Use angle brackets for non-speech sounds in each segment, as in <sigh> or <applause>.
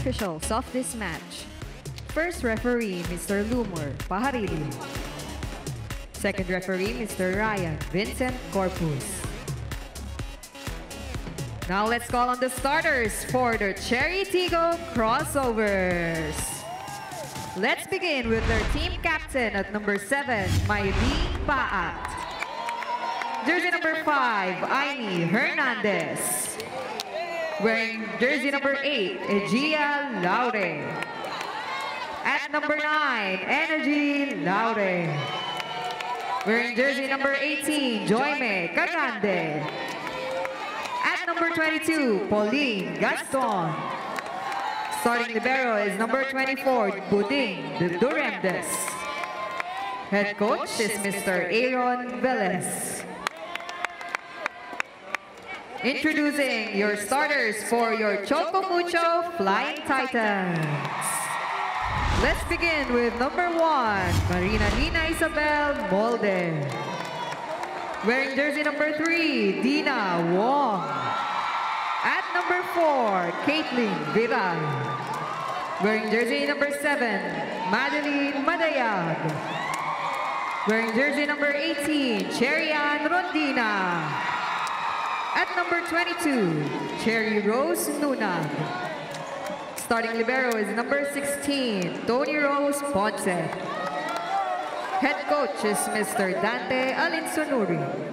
officials of this match. First referee, Mr. Lumor Paharili. Second referee, Mr. Ryan Vincent Corpus. Now let's call on the starters for the Chery Tiggo crossovers. Let's begin with their team captain at number 7, Mylene Paat. Jersey number 5, Aini Hernandez. Wearing jersey number 8, Ejiya Laure. At number 9, Ennajie Laure. Wearing jersey number 18, Joyme Cagande. At number 22, Pauline Gaston. Starting libero is number 24, Buding de Duremdes. Head coach is Mr. Aaron Velez. Introducing your starters for your Choco Mucho Flying Titans. Let's begin with number one, Maria Nina Isabel Molde. Wearing jersey number three, Deanna Wong. At number four, Caitlin Viray. Wearing jersey number seven, Madeline Madayag. Wearing jersey number 18, Cherry Ann Rondina. At number 22, Cherry Rose Nunag. Starting libero is number 16, Tony Rose Ponce. Head coach is Mr. Dante Alinsunurin.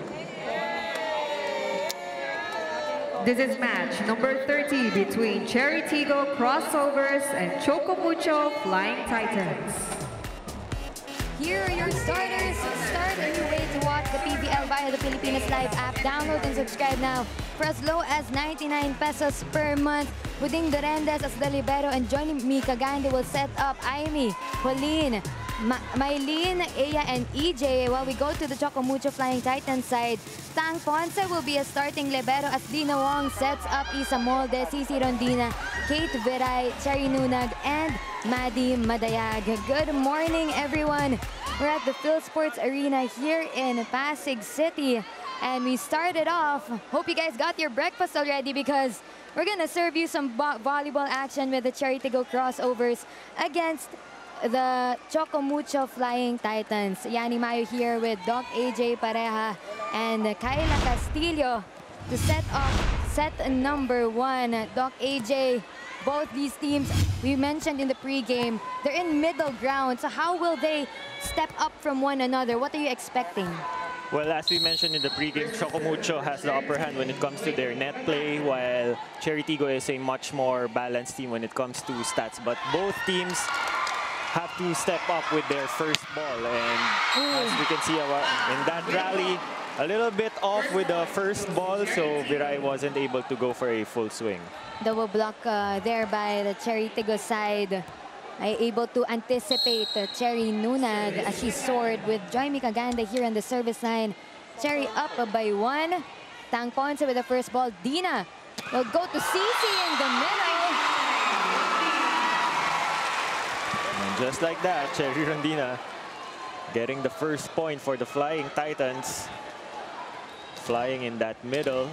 This is match number 30 between Chery Tiggo Crossovers and Chocomucho Flying Titans. Here are your starters. Start a new way to watch the PVL via the Pilipinas Live app. Download and subscribe now for as low as 99 pesos per month. Buding Duremdes as the libero and joining me, Cagande will set up Aimee, Pauline, Ma Mylene, Aya, and EJ while we go to the Chocomucho Flying Titan side. Thang Ponce will be a starting libero as Deanna Wong sets up Isa Molde, Cici Rondina, Kate Viray, Cherry Nunag, and Maddie Madayag. Good morning, everyone. We're at the Phil Sports Arena here in Pasig City. And we started off, hope you guys got your breakfast already because we're gonna serve you some volleyball action with the Chery Tiggo crossovers against the Chocomucho Flying Titans. Yani Mayo here with Doc AJ Pareja and Kyla Castillo to set off set number one. Doc AJ, both these teams, we mentioned in the pregame, they're in middle ground. So how will they step up from one another? What are you expecting? Well, as we mentioned in the pregame, Chocomucho has the upper hand when it comes to their net play, while Chery Tiggo is a much more balanced team when it comes to stats. But both teams have to step up with their first ball. And as we can see uh, in that rally, a little bit off with the first ball, so Viray wasn't able to go for a full swing. Double block uh, there by the Chery Tiggo side. I able to anticipate uh, Cherry Nunag as she soared with Joyme Cagande here on the service line. Chery up by one. Thang Ponce with the first ball. Deanna will go to Cici in the middle. Just like that, Cherry Rondina getting the first point for the Flying Titans. Flying in that middle.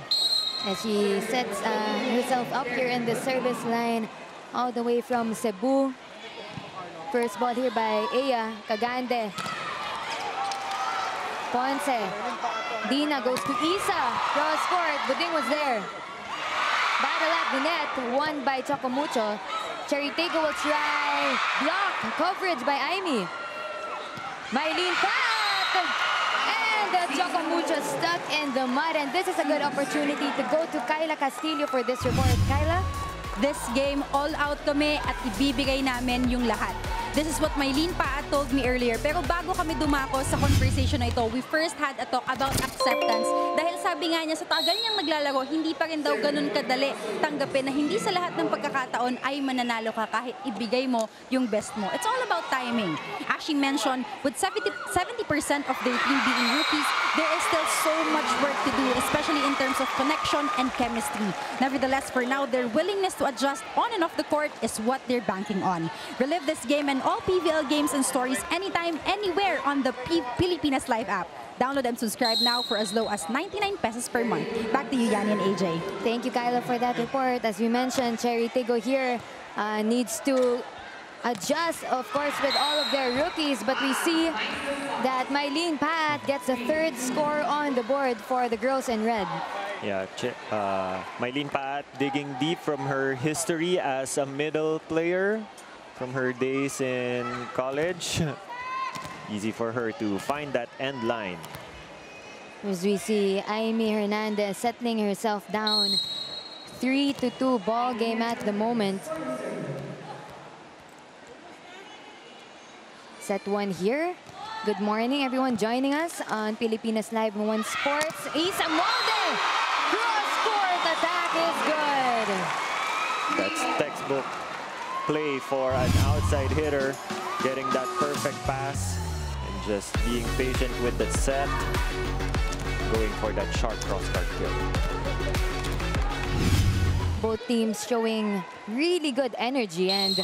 As she sets uh, herself up here in the service line all the way from Cebu. First ball here by Aya Cagande. Ponce. Deanna goes to Isa. Cross court. Buding was there. Battle at the net. Won by Chocomucho. Chery Tiggo will try block coverage by Aimee. Mylene Pat! And the Chocomucho stuck in the mud. And this is a good opportunity to go to Kyla Castillo for this report. Kyla? This game, all out kami at ibibigay namin yung lahat. This is what Mylene Paa told me earlier. Pero bago kami dumako sa conversation na ito, we first had a talk about acceptance. Dahil sabi nga niya, sa tagal niyang naglalaro, hindi pa rin daw ganun kadali tanggapin na hindi sa lahat ng pagkakataon ay mananalo ka kahit ibigay mo yung best mo. It's all about timing. As she mentioned, with 70% of their team being rookies, there is still so much work to do, especially in terms of connection and chemistry. Nevertheless, for now, their willingness to adjust on and off the court is what they're banking on. Relive this game and all PVL games and stories anytime, anywhere on the P Pilipinas Live app. Download and subscribe now for as low as 99 pesos per month. Back to you, Yanni and AJ. Thank you, Kyla, for that report. As we mentioned, Chery Tiggo here uh, needs to adjust, of course, with all of their rookies. But we see that Mylene Paat gets a third score on the board for the girls in red. Yeah, Ch- uh, Mylene Paat digging deep from her history as a middle player from her days in college. Easy for her to find that end line. As we see Amy Hernandez settling herself down. 3 to 2 ball game at the moment. Set one here. Good morning, everyone joining us on Pilipinas Live in One Sports. Isa Molde! Cross court attack is good. That's textbook play for an outside hitter, getting that perfect pass and just being patient with the set, going for that sharp cross-court kill. Both teams showing really good energy and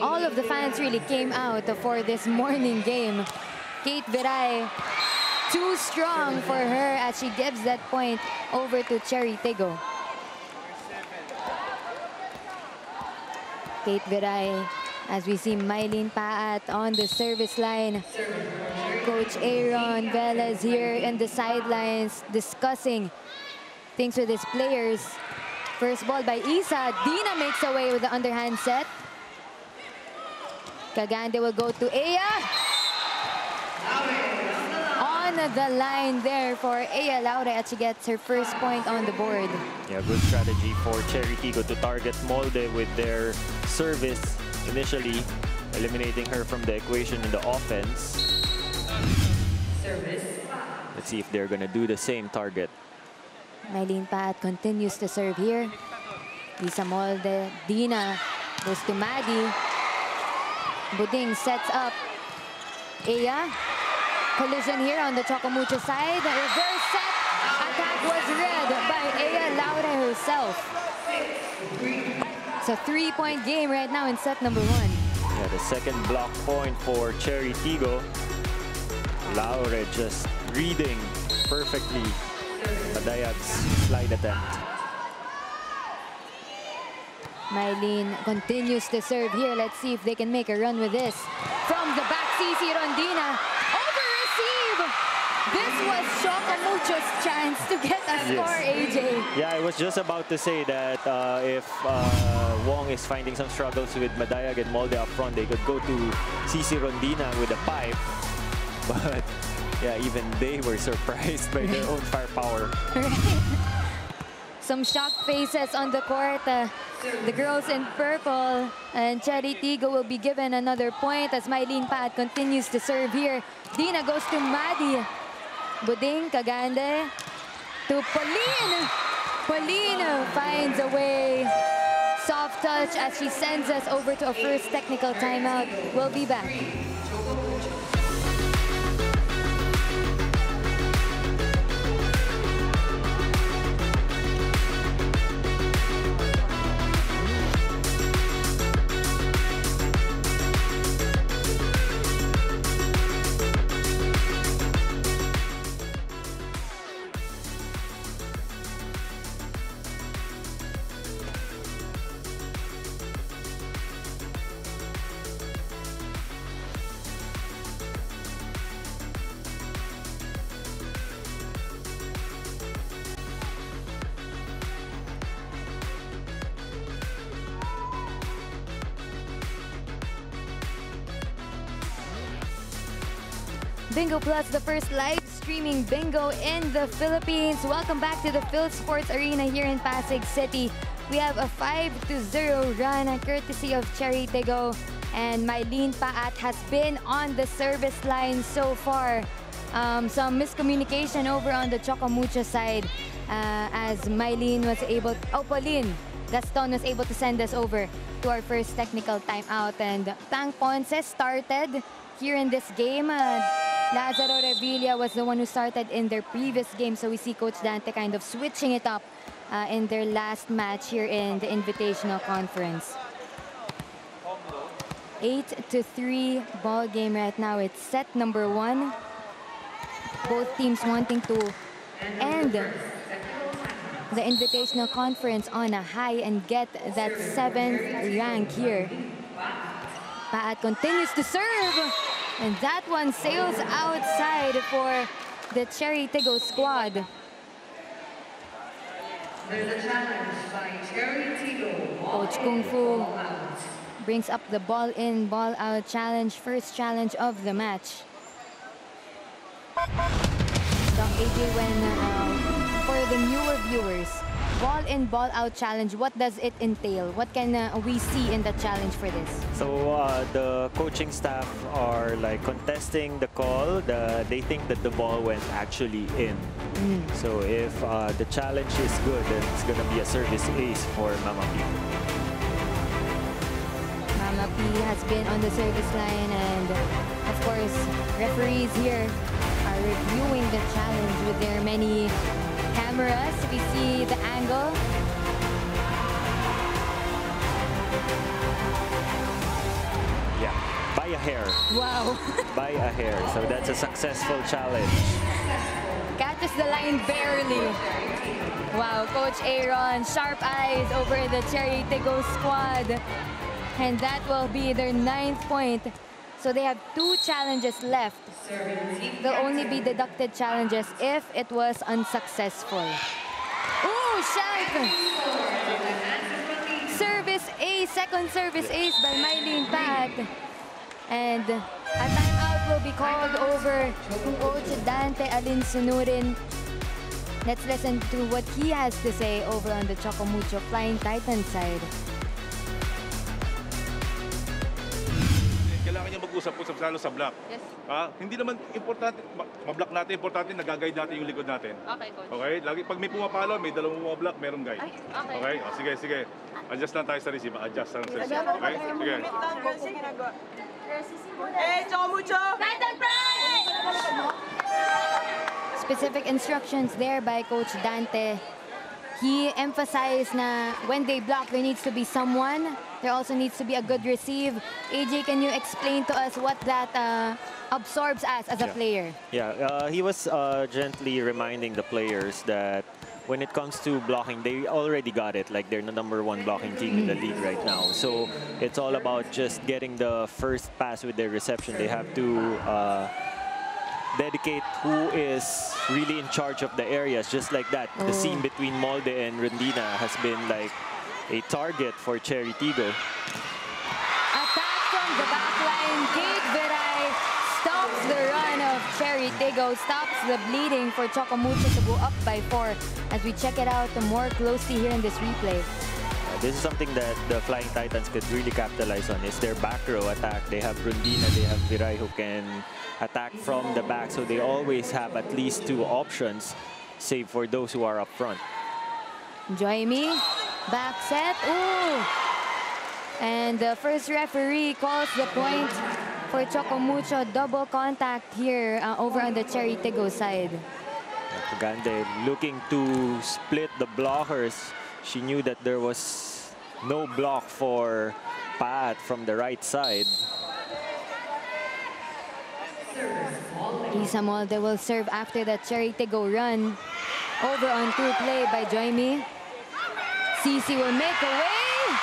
all of the fans really came out for this morning game. Kate Viray, too strong for her as she gives that point over to Chery Tiggo. Kate Viray, as we see Mylene Paat on the service line. Coach Aaron Velez here in the sidelines discussing things with his players. First ball by Isa. Deanna makes away with the underhand set. Cagande will go to Aya. On the line there for Aya Laure as she gets her first point on the board. Yeah, good strategy for Chery Tiggo to target Molde with their service initially, eliminating her from the equation in the offense. Service. Let's see if they're gonna do the same target. Mylene Paat continues to serve here. Lisa Molde, Deanna goes to Maddie. Buding sets up Aya. Collision here on the Chocomucho side. The Reverse set. Attack was read by Aya Laure herself. It's a three-point game right now in set number one. Yeah, the second block point for Chery Tiggo. Laure just reading perfectly Madayag's slide attempt. Mylene continues to serve here. Let's see if they can make a run with this. From the back, Cici Rondina. Over receive. This was Chocomucho's chance to get a score, AJ. Yeah, I was just about to say that uh, if uh, Wong is finding some struggles with Madayag and Molde up front, they could go to Cici Rondina with a pipe. <laughs> But yeah, even they were surprised by their own firepower. <laughs> Some shocked faces on the court. Uh, the girls in purple and Chery Tiggo will be given another point as Mylene Paat continues to serve here. Deanna goes to Maddie. Buding, Cagande to Pauline. Pauline finds a way. Soft touch as she sends us over to a first technical timeout. We'll be back. Bingo Plus, the first live streaming bingo in the Philippines. Welcome back to the Phil Sports Arena here in Pasig City. We have a 5 to 0 run courtesy of Chery Tiggo and Mylene Paat has been on the service line so far. Um, some miscommunication over on the Chocomucho side uh, as Mylene was able, oh Pauline Gaston was able to send us over to our first technical timeout and Thang Ponce started here in this game. Uh, Lazaro Revilla was the one who started in their previous game, so we see Coach Dante kind of switching it up uh, in their last match here in the Invitational Conference. 8 to 3 ball game right now. It's set number one. Both teams wanting to end the Invitational Conference on a high and get that seventh rank here. Paat continues to serve. And that one sails outside for the Chery Tiggo squad. Coach Kung Fu brings up the ball in, ball out challenge, first challenge of the match. AJ, when uh, for the newer viewers, ball in, ball out challenge, what does it entail? What can uh, we see in the challenge for this? So uh, the coaching staff are like contesting the call. The, they think that the ball went actually in. So if uh, the challenge is good, then it's gonna be a service ace for Mama P. Mama P has been on the service line and of course referees here are reviewing the challenge with their many cameras. We see the angle. Yeah, by a hair. Wow. <laughs> by a hair. So that's a successful challenge. Catches the line barely. Wow, Coach Aaron, sharp eyes over the Chery Tiggo squad. And that will be their ninth point. So they have two challenges left. They'll only be deducted challenges if it was unsuccessful. Ooh, shank! Service ace, second service ace by Mylene Paat. And a timeout will be called over Coach Dante. Let's listen to what he has to say over on the Chocomucho Flying Titan side. Kailangan niya mag-usap-usap lalo sa block. Yes. Ah, hindi naman importante, ma- ma-block natin, importante nag-guide natin yung likod natin. Okay, coach. Okay? Lagi pag may pumapalo, may dalawang bumablock, meron guide. Ay, okay. Okay? O, sige, sige. Adjust lang tayo sa receive. Adjust lang sa receive. Okay? Sige. Eh, tsaka mucho! Specific instructions there by Coach Dante. He emphasized na when they block, there needs to be someone. There also needs to be a good receive. AJ, can you explain to us what that uh, absorbs us as a Yeah. player? Yeah, uh, he was uh, gently reminding the players that when it comes to blocking, they already got it. Like they're the number one blocking team in the league right now. So it's all about just getting the first pass with their reception. They have to uh, dedicate who is really in charge of the areas, just like that. The Oh. scene between Molde and Rondina has been like a target for Chery Tiggo. Attack from the back line. Kate Viray stops the run of Chery Tiggo, stops the bleeding for Chocomucho to go up by four. As we check it out the more closely here in this replay. Uh, this is something that the Flying Titans could really capitalize on. Is their back row attack. They have Rondina, they have Viray who can attack from the back. So they always have at least two options, save for those who are up front. Joyme, back set. Ooh! And the first referee calls the point for Chocomucho. Double contact here uh, over on the Chery Tiggo side. Cagande looking to split the blockers. She knew that there was no block for Paat from the right side. Isa Molde will serve after that Chery Tiggo run. Over on two play by Joyme. Cici will make a way.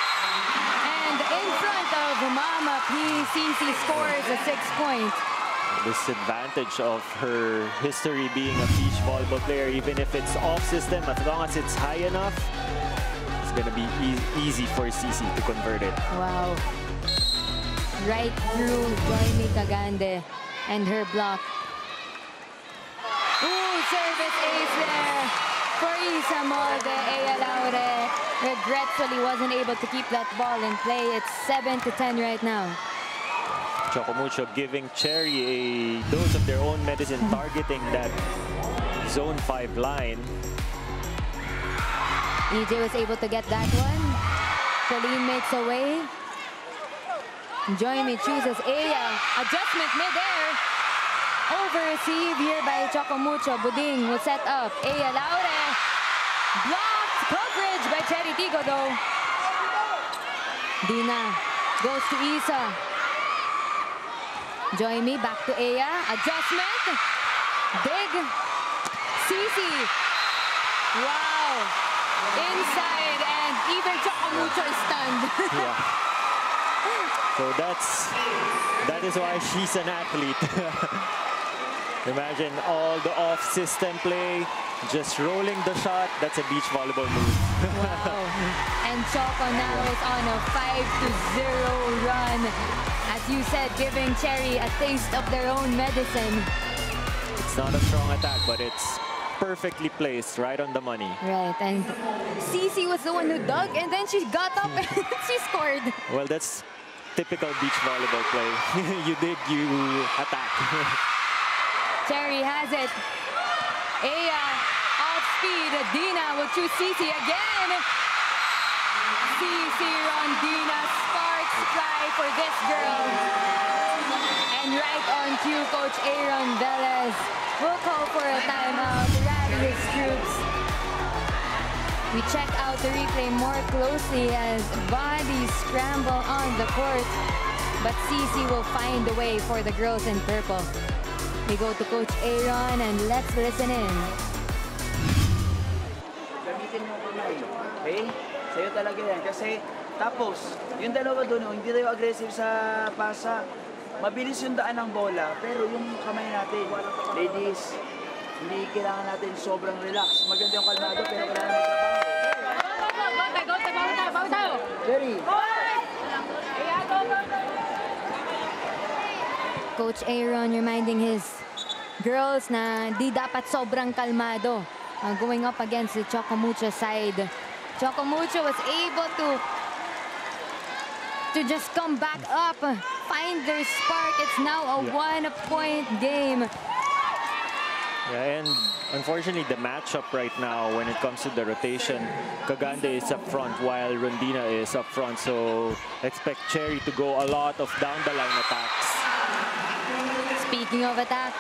And in front of Mama P, Cici scores a six point. disadvantage of her history being a beach volleyball player, even if it's off system, as long as it's high enough, it's gonna be e easy for CC to convert it. Wow. Right through Joyme Cagande and her block. Ooh, service ace there for Isa Molde. Ea Laure regretfully wasn't able to keep that ball in play. It's 7 to 10 right now. Chocomucho giving Chery a dose of their own medicine, targeting that zone 5 line. EJ was able to get that one. Pauline makes a way. Joyme chooses Aya. Adjustment midair. Over receive here by Chocomucho. Buding will set up. Aya Laure. Blocked coverage by Chery Tiggo though. Deanna goes to Isa. Joyme back to Aya. Adjustment. Big. Cici. Wow. inside, and even Chocomucho is stunned. Yeah. <laughs> So that's that is why she's an athlete. <laughs> Imagine all the off-system play, just rolling the shot. That's a beach volleyball move. wow. And Choco now is on a 5 to 0 run. As you said, giving Chery a taste of their own medicine. It's not a strong attack, but it's perfectly placed, right on the money. Right, and Cici was the one who dug, and then she got up and <laughs> she scored. Well, that's typical beach volleyball play. <laughs> you dig, you attack. <laughs> Chery has it. Aya, off speed. Deanna will choose Cici again. Cici Rondina sparks fly for this girl. And right on cue, Coach Aaron Velez will call for a timeout to rally his troops. We check out the replay more closely as bodies scramble on the court. But Cici will find a way for the girls in purple. We go to Coach Aaron and let's listen in. Gamitin mo kamay. Okay? Sa'yo talaga yan. Kasi, tapos, yung dalawa doon, oh, hindi tayo aggressive sa pasa. Mabilis yung daan ng bola, pero yung kamay natin, ladies, hindi kailangan natin sobrang relax. Maganda yung kalmado, pero kailangan natin trabaho. Jerry, Coach Aaron reminding his girls na di dapat sobrang kalmado uh, going up against the Chocomucho side. Chocomucho was able to to just come back up, find their spark. It's now a Yeah. one-point game. Yeah, and unfortunately, the matchup right now, when it comes to the rotation, Cagande is up front while Rondina is up front. So expect Chery to go a lot of down-the-line attacks. Speaking of attack,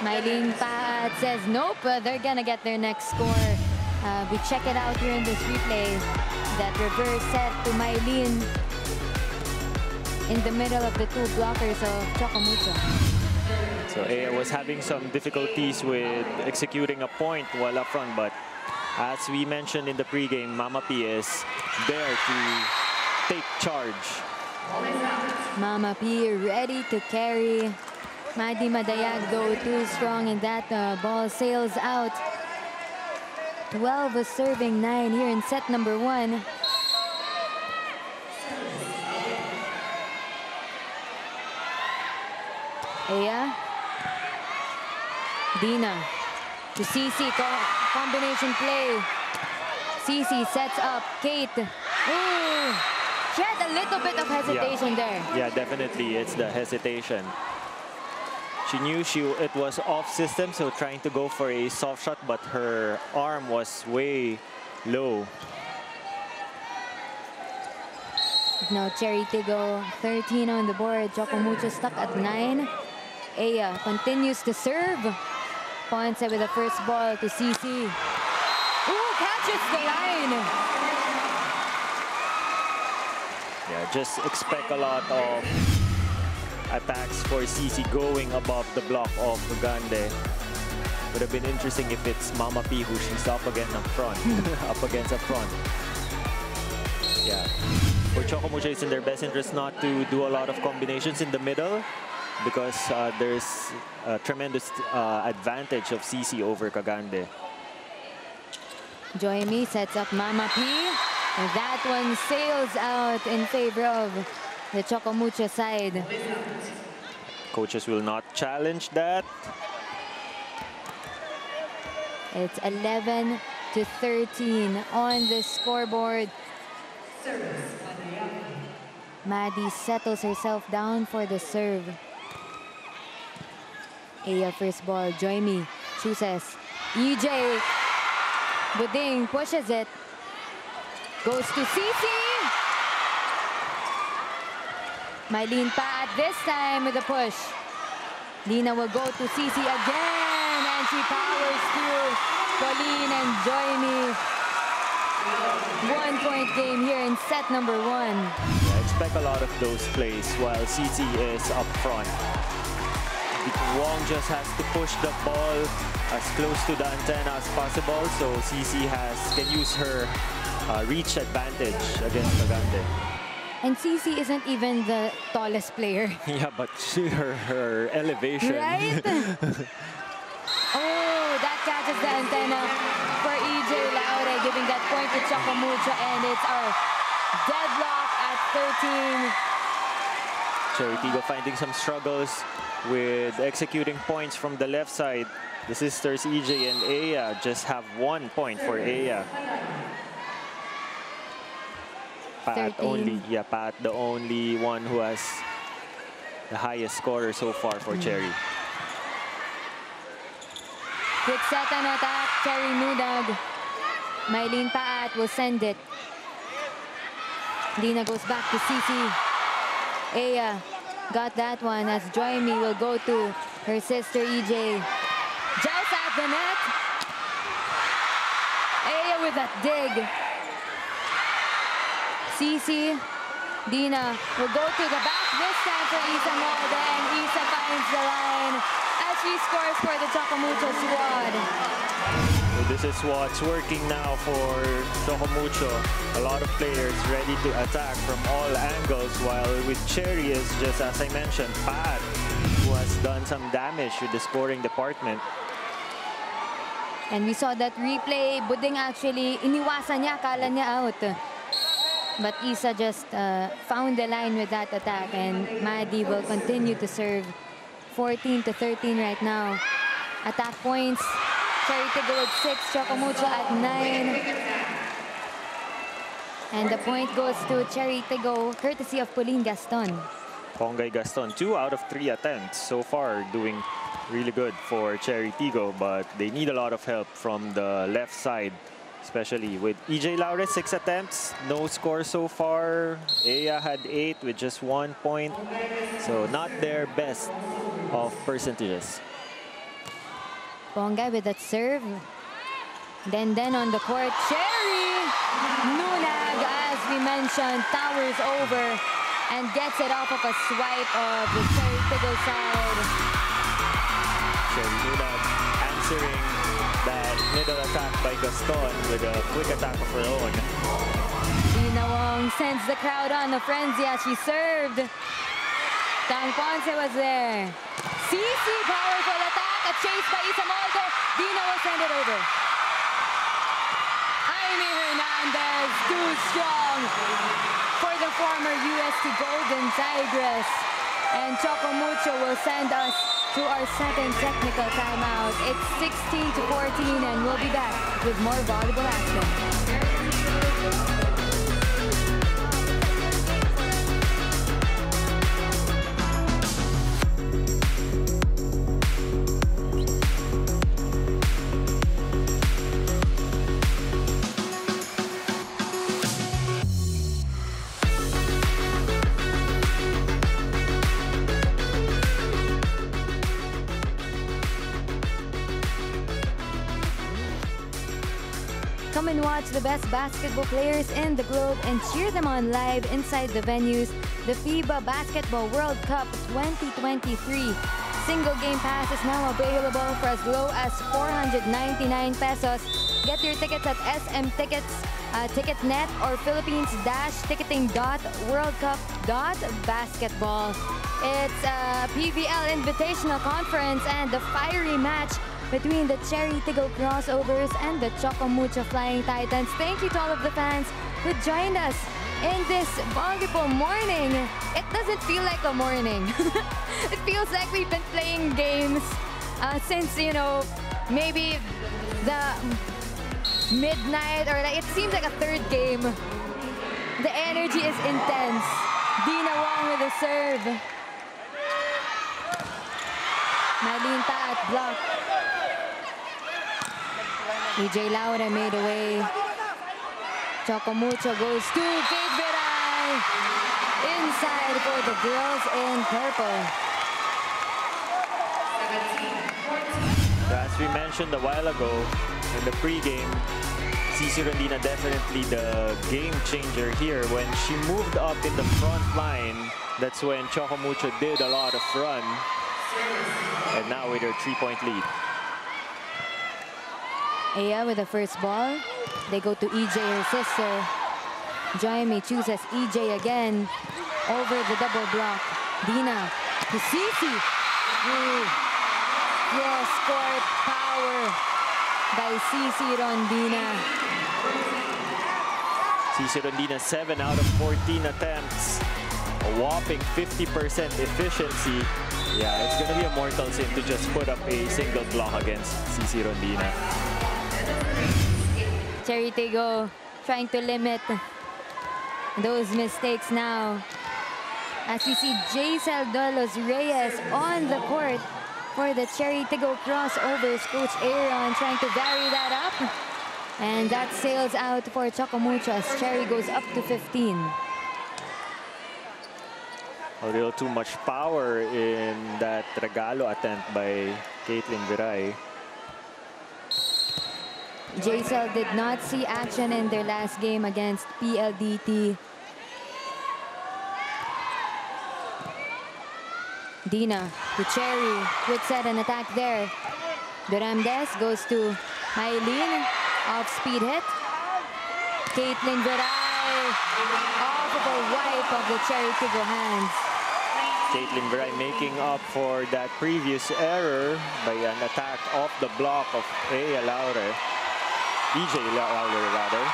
Mylene Paat says nope, uh, they're gonna get their next score. Uh, we check it out here in this replay. That reverse set to Mylene in the middle of the two blockers of Chocomucho. So Aya was having some difficulties with executing a point while up front, but as we mentioned in the pregame, Mama P is there to take charge. Mama P ready to carry. Madi Madayag though too strong and that uh, ball sails out. 12 was serving 9 here in set number 1. Aya. Deanna to co- combination play. Cici sets up Kate. Ooh, she had a little bit of hesitation there. Yeah, definitely, it's the hesitation. She knew she it was off system, so trying to go for a soft shot, but her arm was way low. Now Chery Tiggo, 13 on the board. Chocomucho stuck at 9. Aya continues to serve. Ponce with the first ball to CC. Ooh, catches the line. Yeah, just expect a lot of attacks for CC going above the block of Cagande. Would have been interesting if it's Mama P who she's up again up front, <laughs> up against up front. Yeah. For Chocomucho, it's in their best interest not to do a lot of combinations in the middle because uh, there's a tremendous uh, advantage of CC over Cagande. Joyme sets up Mama P. That one sails out in favor of the Chocomucho side. Coaches will not challenge that. It's 11 to 13 on the scoreboard. Maddie settles herself down for the serve. Aya first ball, Joyme chooses. EJ Buding pushes it. Goes to Cici. Mylene Paat this time with a push. Lina will go to Cici again and she powers through Pauline and Joyme. One point game here in set number one. Yeah, expect a lot of those plays while CC is up front. Wong just has to push the ball as close to the antenna as possible so CC has can use her uh, reach advantage against Cagande. And CC isn't even the tallest player. <laughs> Yeah, but <laughs> she, her, her elevation. Right? <laughs> oh, that catches the antenna for EJ Laure, giving that point to Chocomucho, and it's our deadlock at 13. Chery Tiggo finding some struggles with executing points from the left side. The sisters EJ and Aya just have one point for Aya. Paat 13. only, yeah, Paat the only one who has the highest scorer so far for hmm. Chery. Quick set and attack, Cherry Nunag. Mylene Paat will send it. Deanna goes back to CC. Aya got that one as Joyme will go to her sister EJ. Joust at the net. Aya with that dig. CC. Deanna will go to the back this time for Isa Molde and Isa finds the line as she scores for the Chocomucho squad. This is what's working now for Chocomucho. A lot of players ready to attack from all angles, while with Cherry is just, as I mentioned, Paat, who has done some damage with the scoring department. And we saw that replay. Buding actually, iniwasan niya, akala niya out. But Isa just uh, found the line with that attack and Madi will continue to serve 14 to 13 right now. Attack points. Chery Tiggo with 6, Chocomucho at 9. And the point goes to Chery Tiggo, courtesy of Pauline Gaston. Pongay Gaston, two out of three attempts so far, doing really good for Chery Tiggo, but they need a lot of help from the left side, especially with EJ Laure, six attempts, no score so far. Aya had eight with just one point, so not their best of percentages. Bongay with that serve. Then, then on the court, Cherry Nunag, as we mentioned, towers over and gets it off of a swipe of the Chery Tiggo side. Cherry Nunag answering that attack by Gaston with a quick attack of her own. Deanna Wong sends the crowd on a frenzy as she served. Thang Ponce was there. CC powerful attack, a chase by Isamolde. Deanna will send it over. Jaime Hernandez, too strong for the former UST Golden Tigress. And Chocomucho will send us to our second technical timeout. It's 16 to 14 and we'll be back with more volleyball action. Watch the best basketball players in the globe and cheer them on live inside the venues. The FIBA Basketball World Cup 2023. Single game pass is now available for as low as 499 pesos. Get your tickets at SM Tickets, uh, Ticketnet, or Philippines-Ticketing.worldcup.basketball. It's a PVL Invitational Conference and the fiery match between the Chery Tiggo crossovers and the Chocomucho Flying Titans. Thank you to all of the fans who joined us in this volleyball morning. It doesn't feel like a morning. <laughs> it feels like we've been playing games uh, since, you know, maybe the midnight or like it seems like a third game. The energy is intense. Deanna Wong with a serve. Mylene Paat block. EJ Laure made away. Chocomucho goes to Kate Viray. Inside for the girls in purple. As we mentioned a while ago in the pregame, Cici Rondina definitely the game changer here. When she moved up in the front line, that's when Chocomucho did a lot of run. And now with her three-point lead. Aya with the first ball. They go to EJ, her sister. Joyme chooses EJ again over the double block. Deanna to. Ooh. Cross court power by Cici Rondina. Cici Rondina, 7 out of 14 attempts. A whopping 50% efficiency. Yeah, it's going to be a mortal sin to just put up a single block against Cici Rondina. Chery Tiggo trying to limit those mistakes now. As we see Jacel Delos Reyes on the court for the Chery Tiggo crossovers. Coach Aaron trying to vary that up. And that sails out for Chocomucho as Chery goes up to 15. A little too much power in that regalo attempt by Caitlin Viray. Jacel did not see action in their last game against PLDT. Deanna to Cherry. Quick set and attack there. Duremdes goes to Mylene. Off speed hit. Caitlin Viray. Off of a wipe of the Chery Tiggo hands. Caitlin Viray making up for that previous error by an attack off the block of Aya Laure. EJ Laure, rather.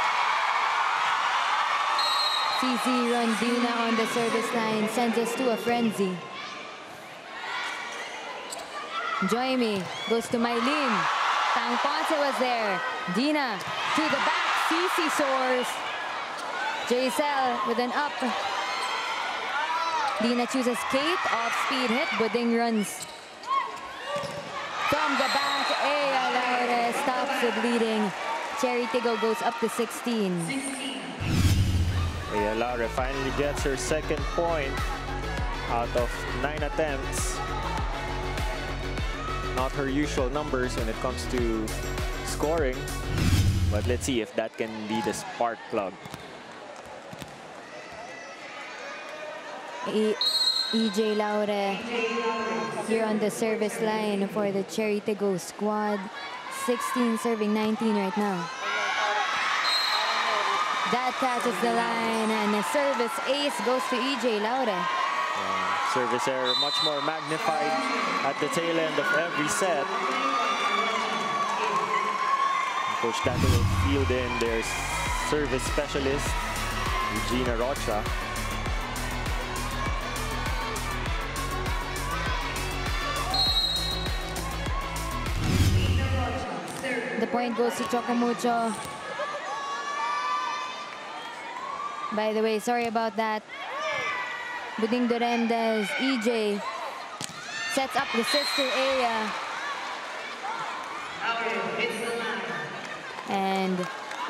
CC Rondina on the service line sends us to a frenzy. Joyme goes to Mylene. Thang Ponce was there. Deanna to the back. CC soars. Jacel with an up. Deanna chooses Kate. Off speed hit. Buding runs. From the back, Aya Laure stops the bleeding. Chery Tiggo goes up to 16. Aya Laure finally gets her second point out of nine attempts. Not her usual numbers when it comes to scoring. But let's see if that can be the spark plug. E EJ Laure here on the service line for the Chery Tiggo squad. 16 serving 19 right now. That catches the line and the service ace goes to EJ Laure. Service error much more magnified at the tail end of every set. Coach Dante will field in their service specialist, Regina Rocha. The point goes to Chocomucho. By the way, sorry about that. Buding Duremdes, EJ sets up the sister area. And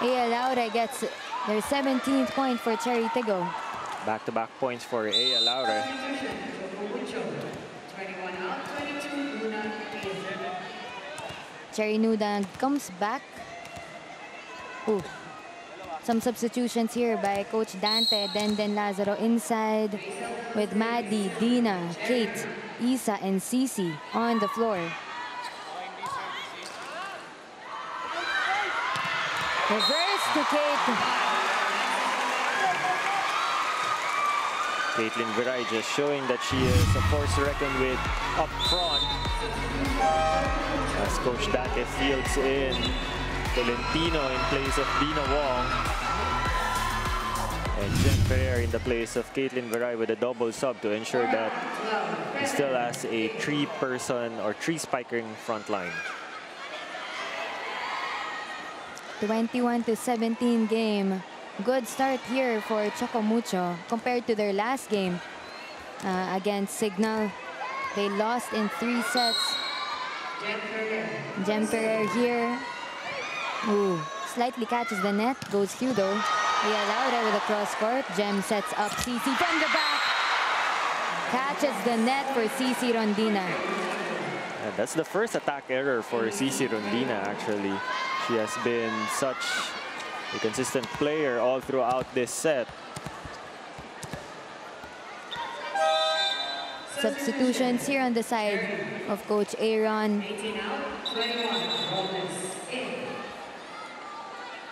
Aya Laure gets their 17th point for Chery Tiggo. Back-to-back points for Aya Laure. Cherry Nunag comes back. Ooh. Some substitutions here by Coach Dante, Denden Lazaro inside with Maddie, Deanna, Kate, Isa, and Cici on the floor. Reverse to Kate. Caitlin Viray just showing that she is a force to reckon with up front. As Coach Dante fields in Tolentino in place of Deanna Wong. And Jem Ferrer in the place of Caitlin Viray with a double sub to ensure that he still has a three-person or three-spikering front line. 21 to 17 game. Good start here for Chocomucho compared to their last game uh, against Cignal. They lost in three sets. Ferrer here. Ooh, slightly catches the net, goes. Aya Laure with a cross court. Jem sets up CC from the back. Catches the net for CC Rondina. And that's the first attack error for CC Rondina, actually. She has been such a consistent player all throughout this set. Substitutions here on the side of Coach Aaron.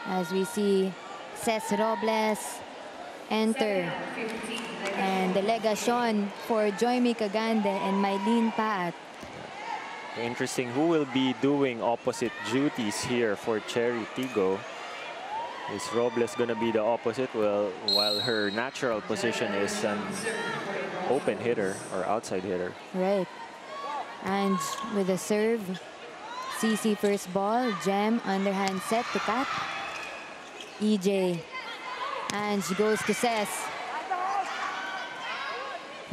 As we see Ces Robles enter. And delegation for Joymi Cagande and Mylene Paat. Interesting who will be doing opposite duties here for Chery Tiggo. Is Robles going to be the opposite? Well, while her natural position is an open hitter or outside hitter. Right. And with a serve, CC first ball, Jem underhand set to Kat. EJ. And she goes to Cess.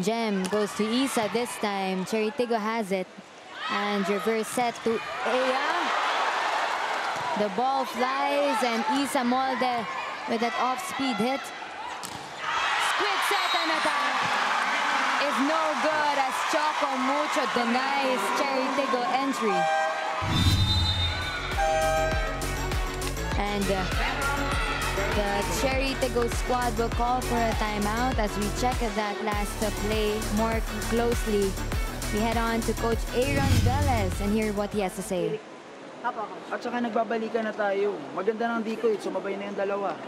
Jem goes to Isa this time. Chery Tiggo has it. And reverse set to Aya. The ball flies and Isa Molde with that off-speed hit. Quick set and attack is no good as Choco Mucho denies Chery Tiggo entry. And uh, the Chery Tiggo squad will call for a timeout as we check that last play more closely. We head on to Coach Aaron Velez and hear what he has to say. At saka nagbabalikan na tayo. Maganda ng decoy, sumabay na yung dalawa.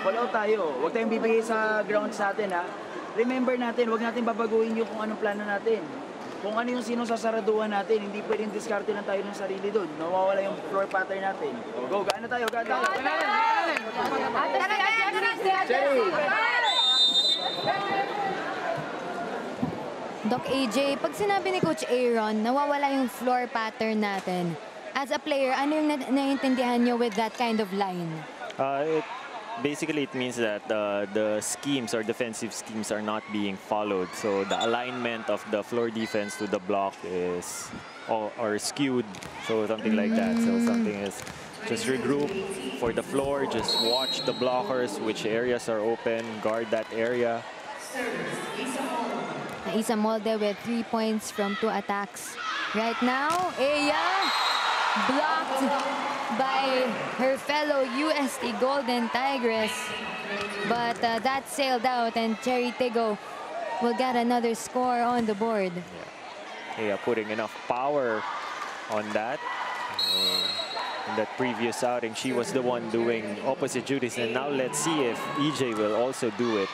Follow tayo. Huwag tayong bibigay sa grounds natin ha. Remember natin, huwag natin babaguhin yung kung anong plano natin. Kung ano yung sino sasaraduhan natin, hindi pwedeng diskarte lang tayo ng sarili doon. Nawawala yung floor pattern natin. Go, gaan na tayo, gaan tayo. Cherry! Doc AJ, pag sinabi ni Coach Aaron, nawawala yung floor pattern natin. As a player, ano yung na- naiintindihan nyo with that kind of line? Uh, it, basically, it means that uh, the schemes or defensive schemes are not being followed. So the alignment of the floor defense to the block is or, or skewed. So something like that. So something is just regroup for the floor. Just watch the blockers, which areas are open, guard that area. Isa Molde with three points from two attacks. Right now, Aya blocked by her fellow UST Golden Tigress. But uh, that sailed out and Chery Tiggo will get another score on the board. Yeah, putting enough power on that. Uh, in that previous outing, she was the one doing opposite duties. And now let's see if EJ will also do it.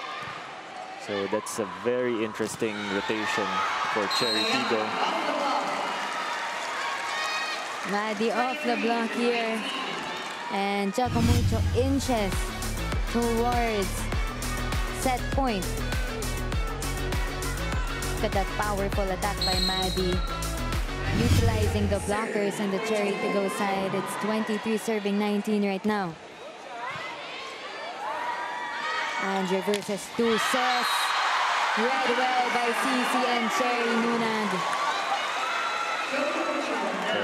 So that's a very interesting rotation for Chery Tiggo. Maddie off the block here. And Choco Mucho inches towards set point. Look at that powerful attack by Maddie. Utilizing the blockers and the Chery Tiggo side. It's 23 serving 19 right now. And reverses two sets. Read well by CC and Cherry Nunag.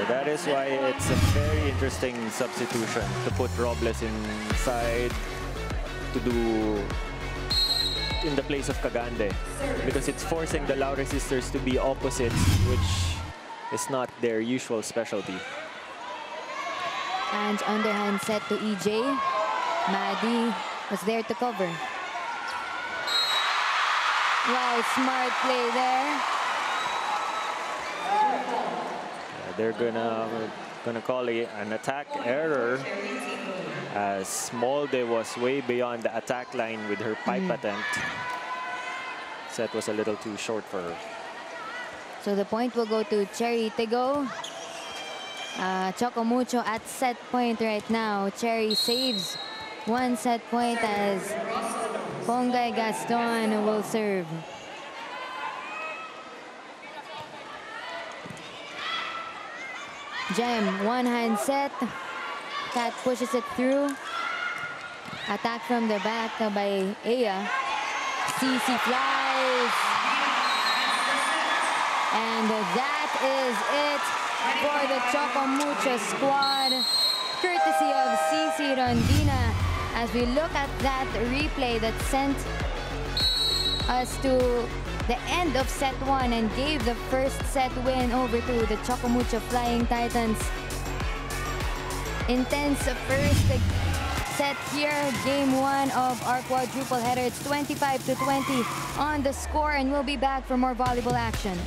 That is why it's a very interesting substitution to put Robles inside to do in the place of Cagande because it's forcing the Laure sisters to be opposites, which is not their usual specialty. And underhand set to EJ. Maddie was there to cover. Wow, smart play there. Uh, they're gonna gonna call it an attack error as Molde was way beyond the attack line with her pipe attempt. Set was a little too short for her. So the point will go to Chery Tiggo. Uh, Choco Mucho at set point right now. Chery saves one set point as Bongay Gaston will serve. Jem, one hand set. Cat pushes it through. Attack from the back by Aya. CC flies. And that is it for the Choco Mucho squad, courtesy of CC Rondina. As we look at that replay that sent us to the end of set one and gave the first set win over to the Choco Mucho Flying Titans. Intense first set here. Game one of our quadruple header. It's 25 to 20 on the score, and we'll be back for more volleyball action.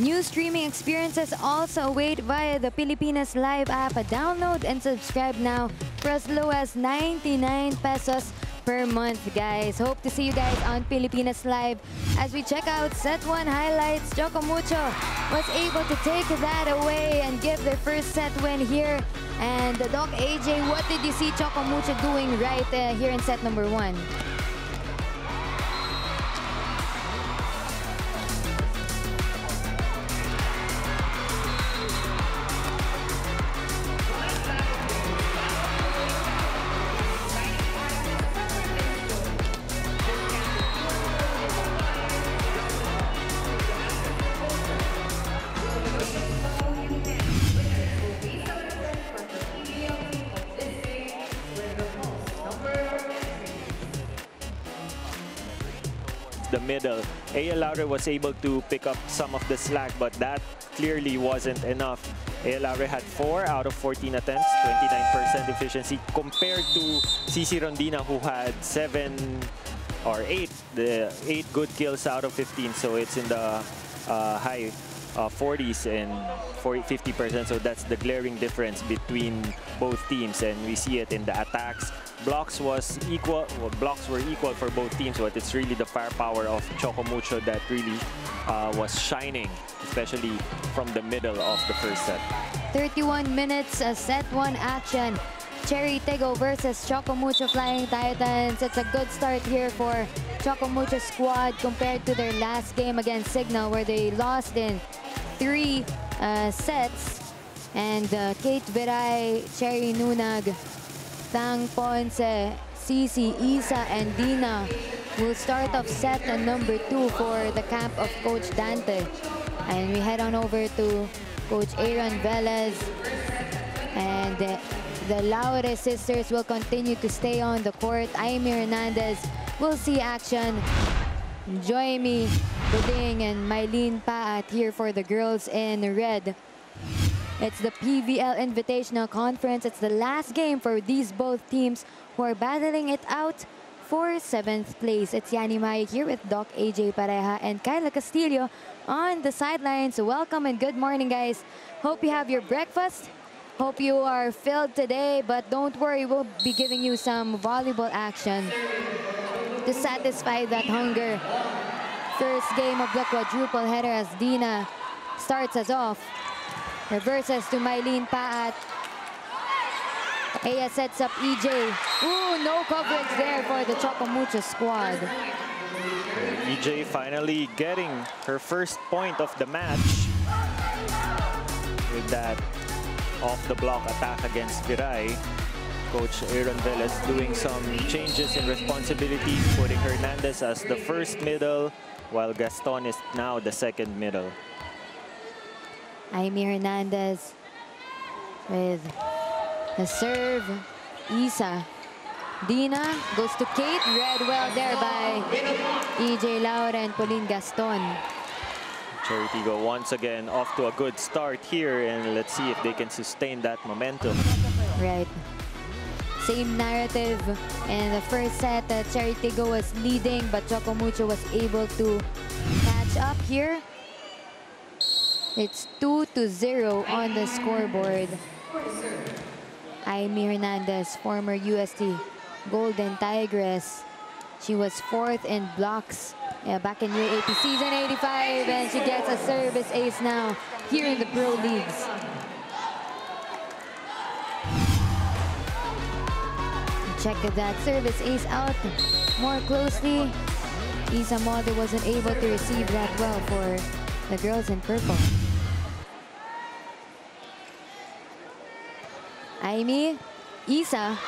New streaming experiences also await via the Pilipinas Live app. Download and subscribe now for as low as 99 pesos per month, guys. Hope to see you guys on Pilipinas Live. As we check out set one highlights, Choco Mucho was able to take that away and give their first set win here. And Doc AJ, what did you see Choco Mucho doing right uh, here in set number one? Was able to pick up some of the slack, but that clearly wasn't enough. Aya Laure had 4 out of 14 attempts, 29% efficiency, compared to CC Rondina, who had 7 or 8, the 8 good kills out of 15. So it's in the uh, high uh, 40s and 40, 50%. So that's the glaring difference between both teams. And we see it in the attacks. Blocks was equal. Well, blocks were equal for both teams, but it's really the firepower of Choco Chocomucho that really uh, was shining, especially from the middle of the first set. 31 minutes, uh, set one action. Chery Tiggo versus Choco Mucho Flying Titans. It's a good start here for Choco Mucho squad compared to their last game against Cignal where they lost in three uh, sets. And uh, Kate Viray, Cherry Nunag, Thang Ponce, Cici, Isa, and Deanna will start off set number two for the camp of Coach Dante. And we head on over to Coach Aaron Velez. And uh, the Laure sisters will continue to stay on the court. Amy Hernandez will see action. Joyme Buding and Mylene Paat here for the girls in red. It's the PVL Invitational Conference. It's the last game for these both teams who are battling it out for 7th place. It's Yani Mai here with Doc AJ Pareja and Kyla Castillo on the sidelines. Welcome and good morning, guys. Hope you have your breakfast. Hope you are filled today, but don't worry, we'll be giving you some volleyball action to satisfy that hunger. First game of the quadruple header as Deanna starts us off. Reverses to Mylene Paat. Aya sets up EJ. Ooh, no coverage there for the Choco Mucho squad. EJ finally getting her first point of the match with that off-the-block attack against Viray. Coach Aaron Velez doing some changes in responsibilities, putting Hernandez as the first middle, while Gaston is now the second middle. Amy Hernandez with the serve. Isa. Deanna goes to Kate. Read well there by EJ Laure and Pauline Gaston. Chery Tiggo once again off to a good start here and let's see if they can sustain that momentum. Right. Same narrative in the first set. Uh, Chery Tiggo was leading but Choco Mucho was able to catch up here. It's 2 to 0 on the scoreboard. Amy Hernandez, former UST Golden Tigress. She was fourth in blocks yeah, back in year 80, season 85, and she gets a service ace now here in the pro leagues. Check that service ace out more closely. Isa Molde wasn't able to receive that well for the girls in purple. Amy, Isa,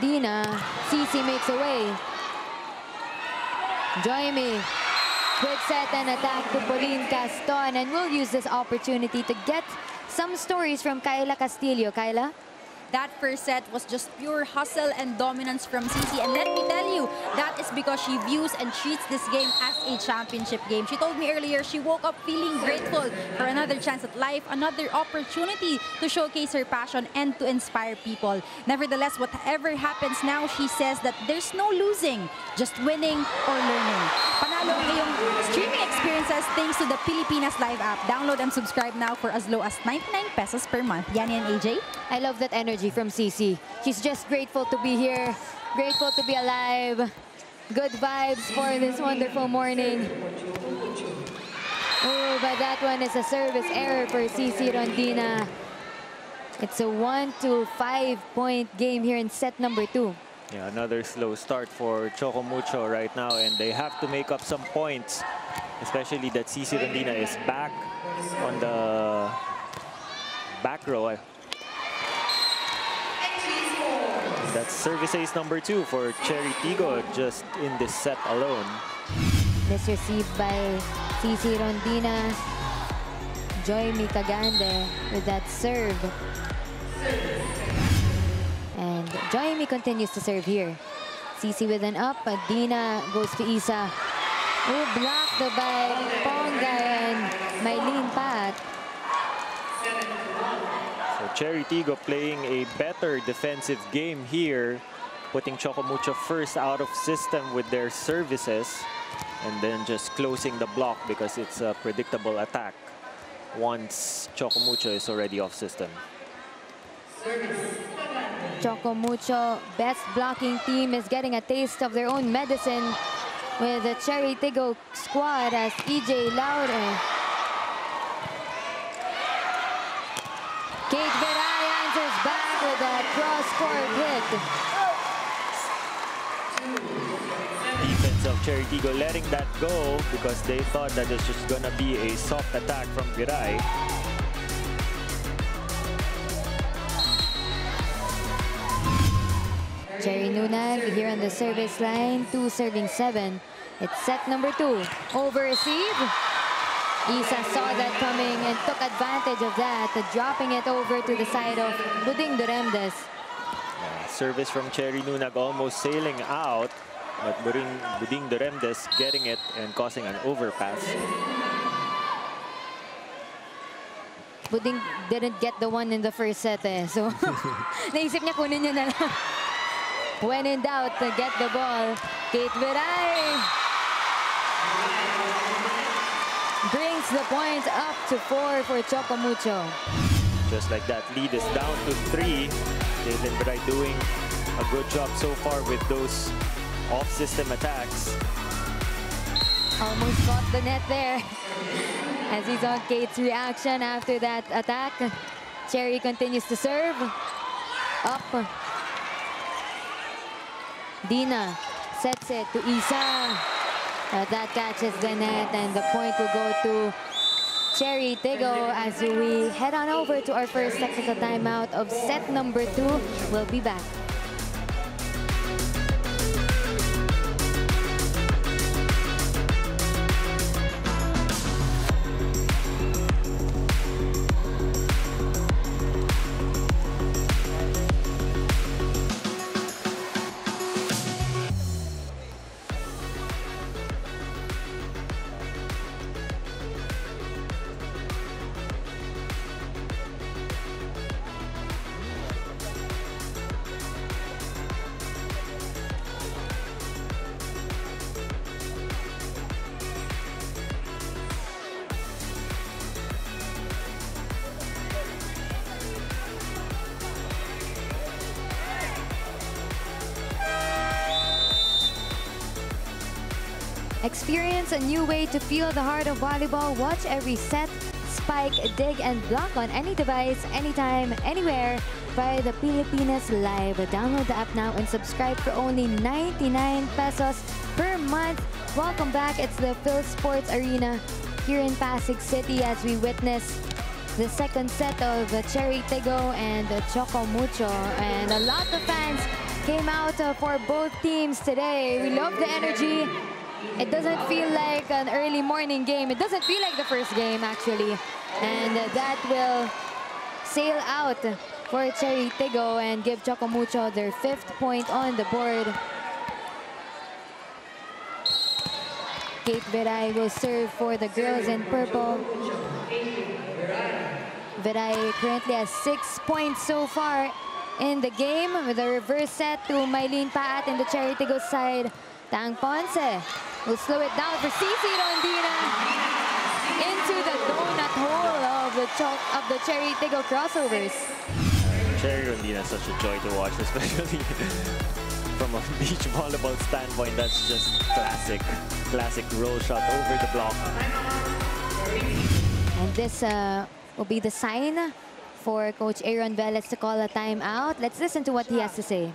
Deanna, Cici makes away. Joyme, quick set and attack to Pauline Gaston and we'll use this opportunity to get some stories from Kyla Castillo. Kyla? That first set was just pure hustle and dominance from Cici. And let me tell you, that is because she views and treats this game as a championship game. She told me earlier she woke up feeling grateful for another chance at life, another opportunity to showcase her passion and to inspire people. Nevertheless, whatever happens now, she says that there's no losing, just winning or learning. Panalo ang streaming experiences thanks to the Pilipinas Live app. Download and subscribe now for as low as 99 pesos per month. Yani and AJ? I love that energy from Cici. She's just grateful to be here, grateful to be alive. Good vibes for this wonderful morning. Oh, but that one is a service error for Cici Rondina. It's a one to five point game here in set number two. Yeah, another slow start for Choco Mucho right now, and they have to make up some points, especially that Cici Rondina is back on the back row. That's service ace number two for Chery Tiggo just in this set alone. This received by Cici Rondina. Joyme Cagande with that serve. And Joyme continues to serve here. Cici with an up, but Deanna goes to Isa. Oh, blocked by Ponga and Mylene Paat. Chery Tiggo playing a better defensive game here, putting Choco Mucho first out of system with their services, and then just closing the block because it's a predictable attack once Choco Mucho is already off system. Choco Mucho, best blocking team, is getting a taste of their own medicine with the Chery Tiggo squad as EJ Laure. Kate Viray answers back with a cross-court hit. Defense of Chery Tiggo letting that go because they thought that it's just gonna be a soft attack from Viray. Cherry Nunag here on the service line, two serving seven. It's set number two. Over receive. Isa saw that coming and took advantage of that, dropping it over to the side of Buding Duremdes. Uh, service from Cherry Nunag almost sailing out, but Buding, Buding Duremdes getting it and causing an overpass. Buding didn't get the one in the first set eh. So, <laughs> naisip niya kunin niya na lang. When in doubt, get the ball. Kate Viray brings the points up to four for Choco Mucho. Just like that, lead is down to three. Caitlin Viray doing a good job so far with those off-system attacks. Almost caught the net there. <laughs> As he's on Kate's reaction after that attack. Cherry continues to serve. Up. Deanna sets it to Isa. Uh, that catches the net and the point will go to Chery Tiggo as we head on over to our first technical timeout of set number two. We'll be back. New way to feel the heart of volleyball. Watch every set, spike, dig, and block on any device, anytime, anywhere via the Pilipinas Live. Download the app now and subscribe for only 99 pesos per month. Welcome back. It's the Phil Sports Arena here in Pasig City as we witness the second set of Chery Tiggo and Choco Mucho. And a lot of fans came out uh, for both teams today. We love the energy. It doesn't feel like an early morning game. It doesn't feel like the first game, actually. And that will sail out for Chery Tiggo and give Choco Mucho their fifth point on the board. Kate Viray will serve for the girls in purple. Viray currently has six points so far in the game with a reverse set to Mylene Paat in the Chery Tiggo side. Thang Ponce will slow it down for Cici Rondina into the donut hole of the chalk of the Chery Tiggo crossovers. Cherry Rondina is such a joy to watch, <laughs> especially from a beach volleyball standpoint. That's just classic, classic roll shot over the block. And this uh, will be the sign for Coach Aaron Velez to call a timeout. Let's listen to what he has to say.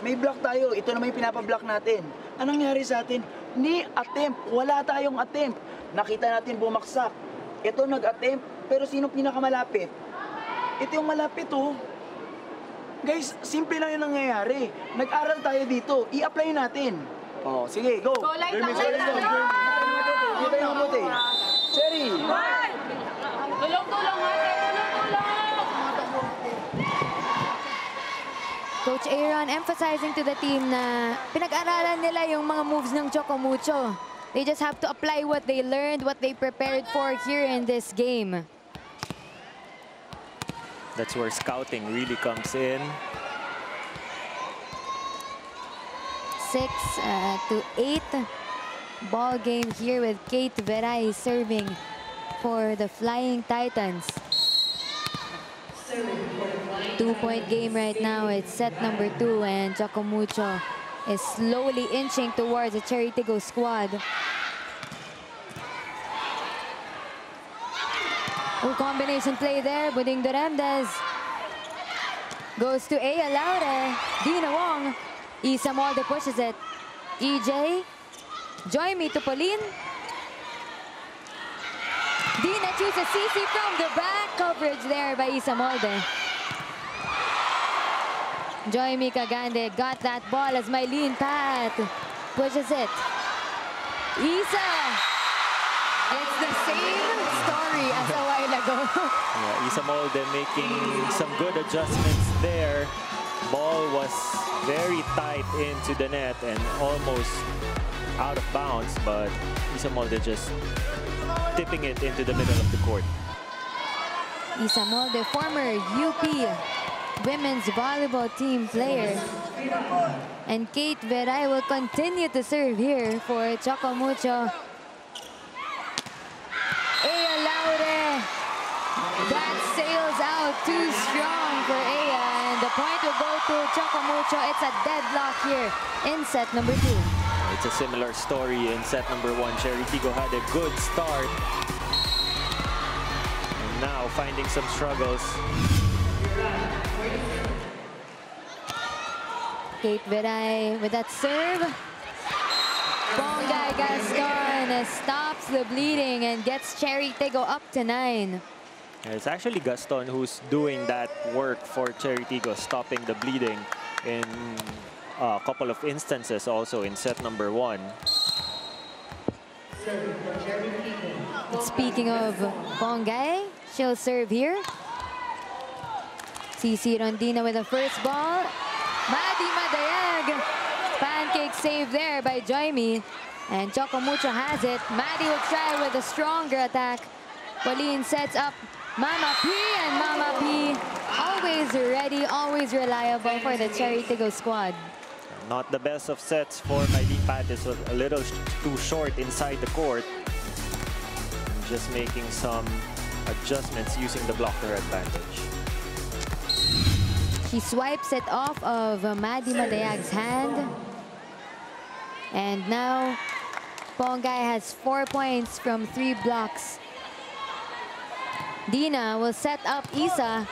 May block tayo. Ito naman yung pinapablock natin. Anong nangyari sa atin? Ni attempt. Wala tayong attempt. Nakita natin bumaksak. Ito nag-attempt. Pero sino pinakamalapit? Ito yung malapit oh. Guys, simple lang yung nangyayari. Nag-aral tayo dito. I-apply natin. Oh, sige, go. Go like that. Dito yung mabuti. Cherry. Coach Aaron emphasizing to the team na pinag-aralan nila yung mga moves ng. They just have to apply what they learned, what they prepared for here in this game. That's where scouting really comes in. Six uh, to eight ball game here with Kate Viray serving for the Flying Titans. Two-point game right now. It's set number two, and Choco Mucho is slowly inching towards the Chery Tiggo squad. Oh, combination play there. Buding Duremdes goes to Aya Laure. Deanna Wong. Isa Molde pushes it. EJ. Joyme to Pauline. Deanna chooses CC from the back. Coverage there by Isa Molde. Joyme Cagande got that ball as Mylene Paat pushes it. Isa! It's the same story as a while ago. <laughs> Yeah, Isa Molde making some good adjustments there. Ball was very tight into the net and almost out of bounds, but Isa Molde just tipping it into the middle of the court. Isa Molde, former UP women's volleyball team player. And Kate Viray will continue to serve here for Choco Mucho. Aya Laure. That sails out too strong for Aya. Point will go to Choco Mucho. It's a deadlock here in set number two. It's a similar story in set number one. Chery Tiggo had a good start. And now finding some struggles. Kate Viray with that serve. Bongay Gaston stops the bleeding and gets Chery Tiggo up to nine. It's actually Gaston who's doing that work for Chery Tiggo, stopping the bleeding in a couple of instances also in set number one. Speaking of Bongay, she'll serve here. CC Rondina with the first ball. Madi Madayag. Pancake save there by Joyme. And Choco Mucho has it. Madi will try with a stronger attack. Pauline sets up Mama P and Mama P always ready, always reliable for the Chery Tiggo squad. Not the best of sets for Mylene Paat. It's a a little too short inside the court. Just making some adjustments using the blocker advantage. She swipes it off of Maddie Madayag's hand. And now Bongay has four points from three blocks. Deanna will set up Isa.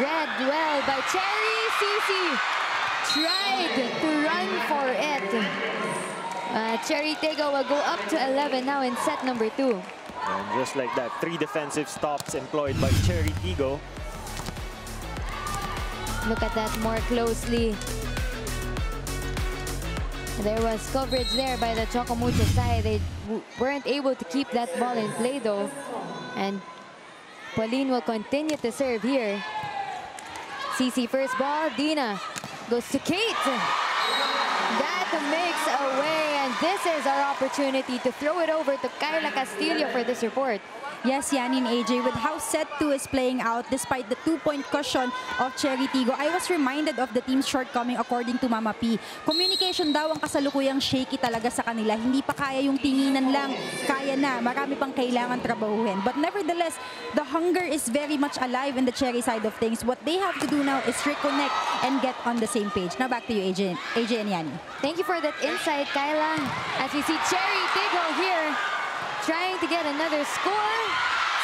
Read well by Cherry. Cici tried to run for it. Uh, Chery Tiggo will go up to 11 now in set number two. And just like that, three defensive stops employed by Chery Tiggo. Look at that more closely. There was coverage there by the Choco Mucho side. They weren't able to keep that ball in play though. And Pauline will continue to serve here. CC first ball. Deanna goes to Kate. That makes a way. And this is our opportunity to throw it over to Kyla Castillo for this report. Yes, Yanni and AJ, with how set 2 is playing out despite the two-point cushion of Cherry Tigo, I was reminded of the team's shortcoming according to Mama P. Communication daw ang kasalukuyang shaky talaga sa kanila. Hindi pa kaya yung tinginan lang. Kaya na. Marami pang kailangan trabahuhin. But nevertheless, the hunger is very much alive in the Cherry side of things. What they have to do now is reconnect and get on the same page. Now back to you, AJ, AJ and Yanni. Thank you for that insight, Kyla. As we see Cherry Tigo here trying to get another score.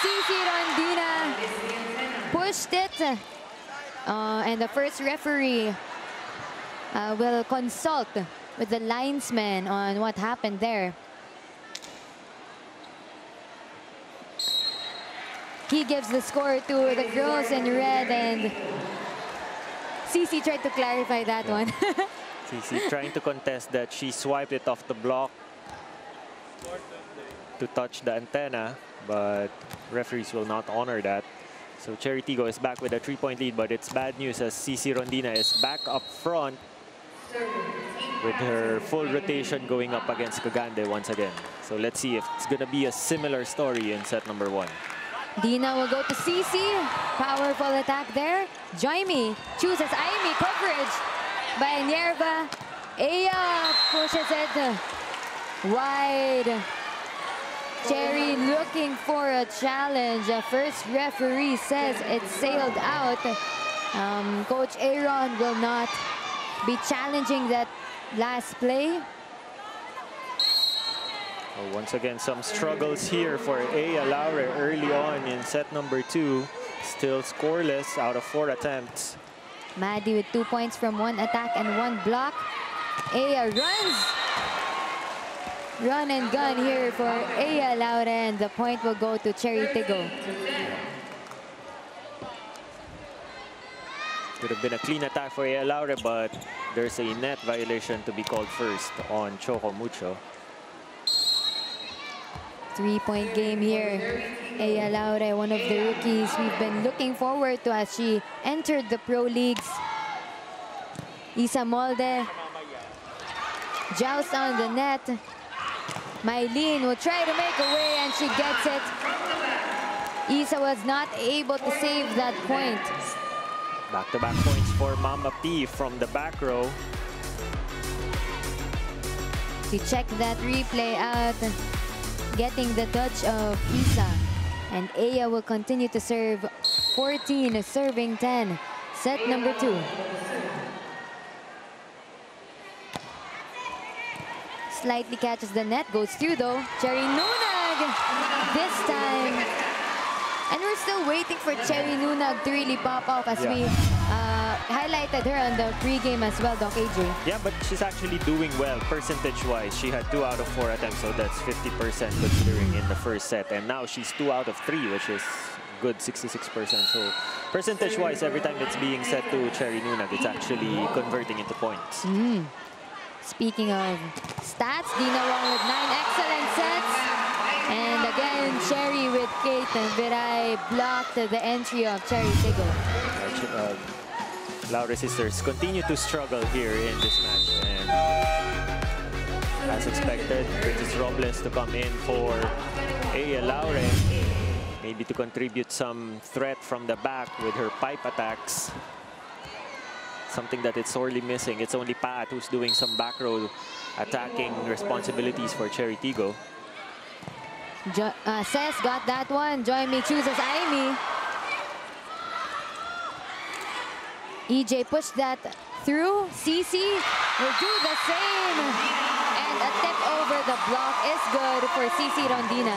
Cici Rondina pushed it. Uh, and the first referee uh, will consult with the linesman on what happened there. He gives the score to the girls in red and Cici tried to clarify that one. <laughs> CC trying to contest that she swiped it off the block to touch the antenna, but referees will not honor that. So Tiggo is back with a three-point lead, but it's bad news as CC Rondina is back up front with her full rotation going up against Cagande once again. So let's see if it's going to be a similar story in set number one. Deanna will go to CC. Powerful attack there. Jaime chooses Aimi coverage by Nierva. Aya pushes it wide. Chery looking for a challenge. The first referee says it sailed out. Um, Coach Aaron will not be challenging that last play. Oh, once again, some struggles here for Aya Laure early on in set number two. Still scoreless out of four attempts. Maddie with two points from one attack and one block. Aya runs. Run and gun here for Aya Laure and the point will go to Chery Tiggo. Could have been a clean attack for Aya Laure, but there's a net violation to be called first on Choco Mucho. Three-point game here. Aya Laure, one of the rookies we've been looking forward to as she entered the pro leagues. Isa Molde. Joust on the net. Mylene will try to make a way and she gets it. Isa was not able to save that point. Back-to-back points for Mama P from the back row. To check that replay out, getting the touch of Isa. And Aya will continue to serve 14, serving 10. Set number two. Slightly catches the net, goes through though. Cherry Nunag this time. And we're still waiting for Cherry Nunag to really pop off as Yeah. we uh, highlighted her on the pregame as well, Doc AJ. Yeah, but she's actually doing well percentage-wise. She had two out of four attempts, so that's 50% considering in the first set. And now she's two out of three, which is good 66%. So percentage-wise, every time it's being set to Cherry Nunag, it's actually converting into points. Speaking of stats, Deanna Wong with nine excellent sets. And again, Cherry with Kate and Viray blocked the entry of Cherry. Actually, uh, Laure sisters continue to struggle here in this match. And as expected, British Robles to come in for Aya Laure. Maybe to contribute some threat from the back with her pipe attacks. Something that it's sorely missing. It's only Paat who's doing some back row attacking responsibilities for Chery Tiggo. Jo uh, Ses got that one. Joyme chooses Aimi. EJ pushed that through. CC will do the same. And a tip over the block is good for CC Rondina.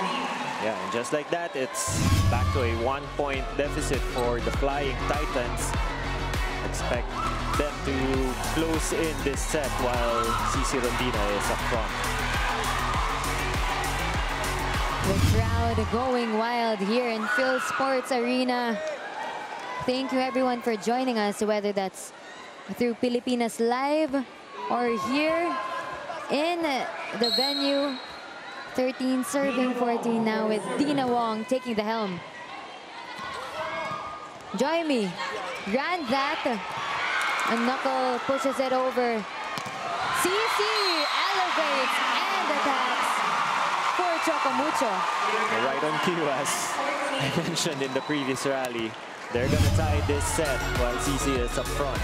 Yeah, and just like that, it's back to a one-point deficit for the Flying Titans. Expect them to close in this set while CC Rondina is up front. The crowd going wild here in Phil Sports Arena. Thank you everyone for joining us, whether that's through Pilipinas Live or here in the venue. 13 serving 14 now with Deanna Wong taking the helm. Joyme. Ran that. A knuckle pushes it over. CC elevates and attacks for Choco Mucho. Right on cue, as I <laughs> mentioned in the previous rally. They're gonna tie this set while CC is up front.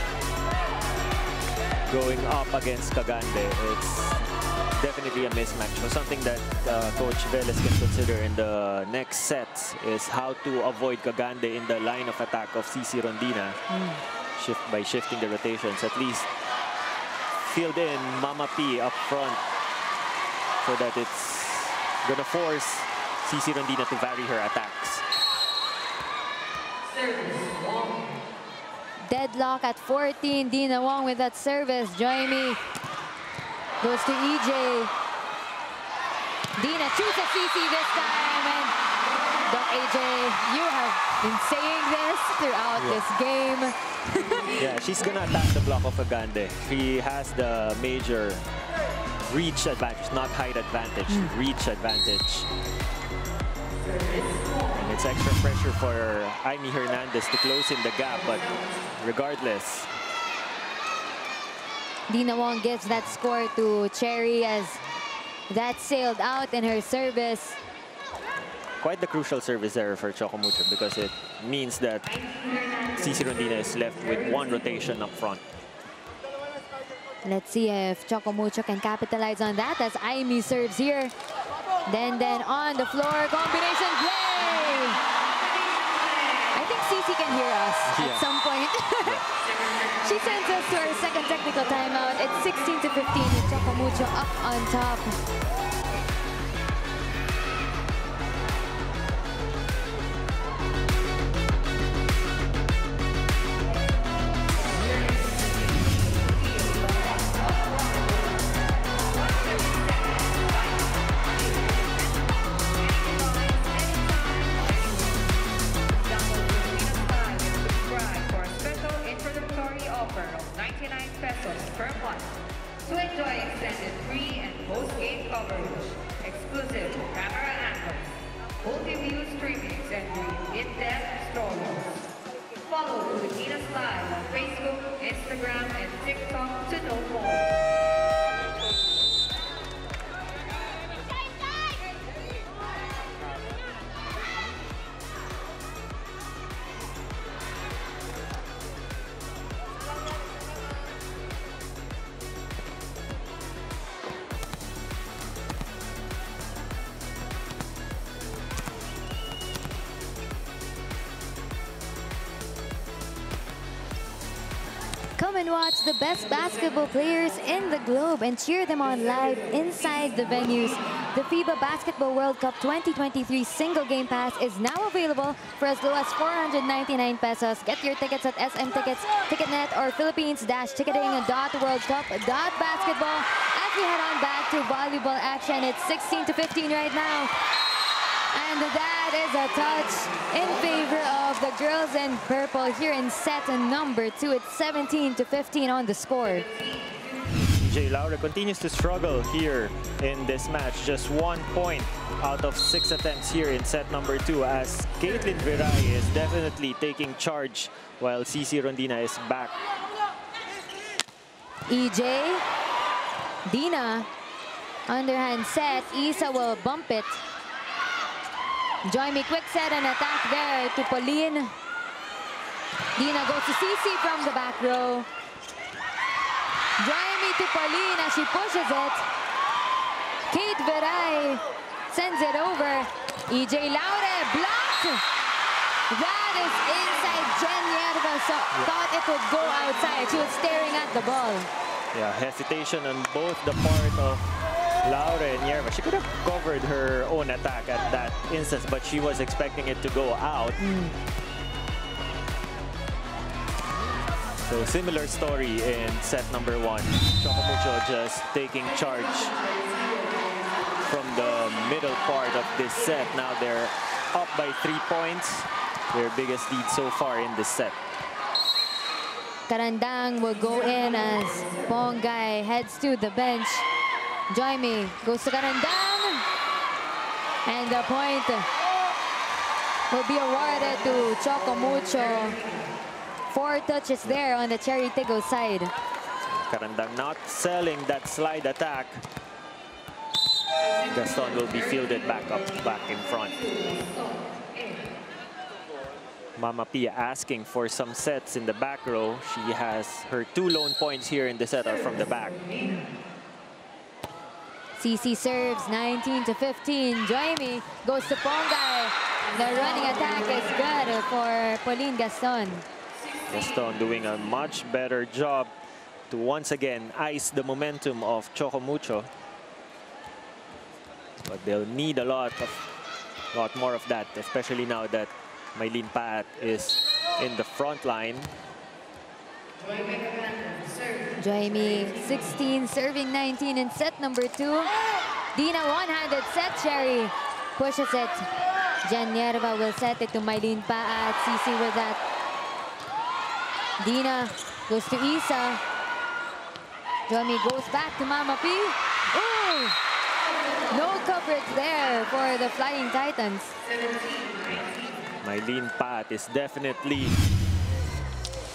Going up against Kagande, it's definitely a mismatch. So something that uh, Coach Velez can consider in the next sets is how to avoid Cagande in the line of attack of CC Rondina shift by shifting the rotations. At least field in Mama P up front so that it's gonna force CC Rondina to vary her attacks. Deadlock at 14. Deanna Wong with that service. Joyme. Goes to EJ. Deanna chooses CC this time. And Doc AJ, you have been saying this throughout Yeah. this game. <laughs> Yeah, she's gonna attack the block of Agande. She has the major reach advantage, not height advantage, hmm. reach advantage. And it's extra pressure for Amy Hernandez to close in the gap, but regardless, Deanna Wong gives that score to Chery as that sailed out in her service. quite the crucial service there for Choco Mucho because it means that CC Rondina is left with one rotation up front. Let's see if Choco Mucho can capitalize on that as Aimi serves here. Then, then on the floor, combination play! Cici can hear us at some point. <laughs> she sends us to our second technical timeout. It's 16 to 15 with Choco Mucho up on top. The best basketball players in the globe and cheer them on live inside the venues. The FIBA Basketball World Cup 2023 single game pass is now available for as low as 499 pesos. Get your tickets at SM Tickets, Ticketnet, or Philippines-ticketing.worldcup.basketball. As we head on back to volleyball action, it's 16 to 15 right now. And that is a touch in favor of the girls in purple here in set number two. It's 17 to 15 on the score. Jay Laure continues to struggle here in this match. Just one point out of six attempts here in set number two as Caitlin Viray is definitely taking charge while CC Rondina is back. EJ, Deanna, underhand set. Isa will bump it. Joyme, quick set and attack there to Pauline. Deanna goes to CC from the back row. Join me to Pauline as she pushes it. Kate Viray sends it over. EJ Laure blocked. That is inside. Jen Nierva so thought it would go outside. She was staring at the ball. Yeah, hesitation on both the part of Lauren Yerba. She could have covered her own attack at that instance, but she was expecting it to go out. So similar story in set number one. Choco Mucho just taking charge from the middle part of this set. Now they're up by three points. Their biggest lead so far in this set. Karandang will go in as Bongay heads to the bench. Joyme goes to Karandang. And the point will be awarded to Choco Mucho. Four touches there on the Chery Tiggo side. Karandang not selling that slide attack. Gaston will be fielded back up, back in front. Mama Pia asking for some sets in the back row. She has her two lone points here in the set are from the back. CC serves 19 to 15. Joyme goes to Bongay. The running attack is good for Pauline Gaston. Gaston doing a much better job to once again ice the momentum of Choco Mucho. But they'll need a lot of lot more of that, especially now that Mylene Paat is in the front line. Joyme 16 serving 19 in set number two. Deanna one-handed set Cherry pushes it. Jan Yerba will set it to Mylene Paat. CC with that. Deanna goes to Isa. Joyme goes back to Mama P. Ooh! No coverage there for the Flying Titans. Mylene Paat is definitely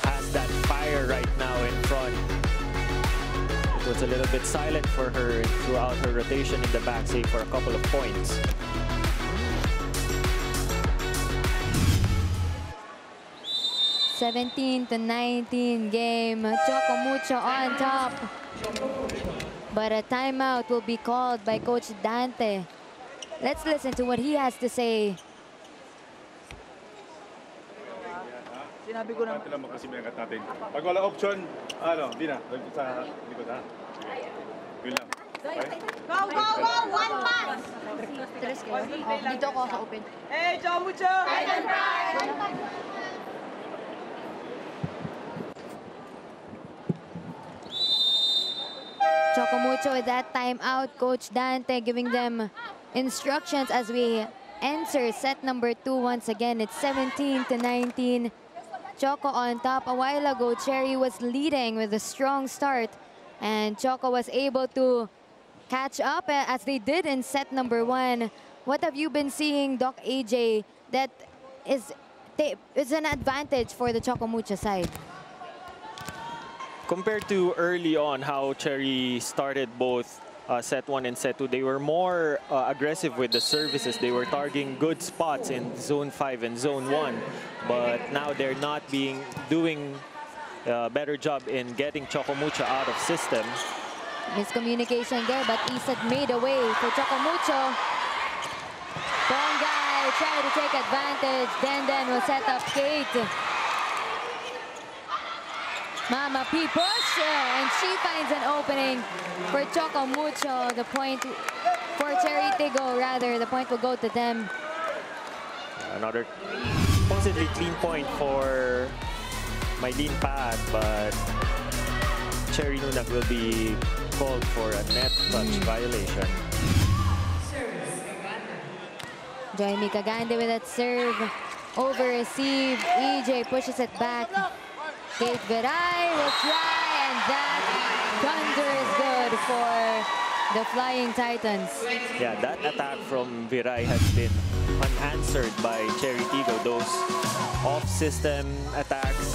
has that fire right now in front. It was a little bit silent for her throughout her rotation in the back, save for a couple of points. Seventeen to 19 game. Choco Mucho on top. But a timeout will be called by Coach Dante. Let's listen to what he has to say. Sinabi ko na, Natin lang kasi natin. Pag wala option, ano, di na. Sa likod ha. Yun lang. Okay? Go, go, go! One pass! Tres kayo? Oh, dito ako sa open. Hey, Chomucho! Titan Pride! Choco Mucho with that timeout. Coach Dante giving them instructions as we enter set number two once again. It's 17 to 19. Choco on top. A while ago, Chery was leading with a strong start. And Choco was able to catch up as they did in set number one. What have you been seeing, Doc AJ, that is, is an advantage for the Choco Mucho side? Compared to early on how Chery started both uh, set one and set two, they were more uh, aggressive with the services. They were targeting good spots in zone five and zone one, but now they're not being doing a better job in getting Choco Mucho out of system. Miscommunication there, but Isad made a way for Choco Mucho. Bongay tried to take advantage. Denden will set up Kate. Mama P push, uh, and she finds an opening for Choco Mucho. The point for Chery Tiggo, rather, the point will go to them. Another supposedly clean point for Mylene Paat, but Cherry Nunag will be called for a net touch hmm. violation. Joyme Cagande with that serve. Over receive. EJ pushes it back. Kate Viray will try, and that thunder is good for the Flying Titans. Yeah, that attack from Viray has been unanswered by Chery Tiggo. Those off-system attacks,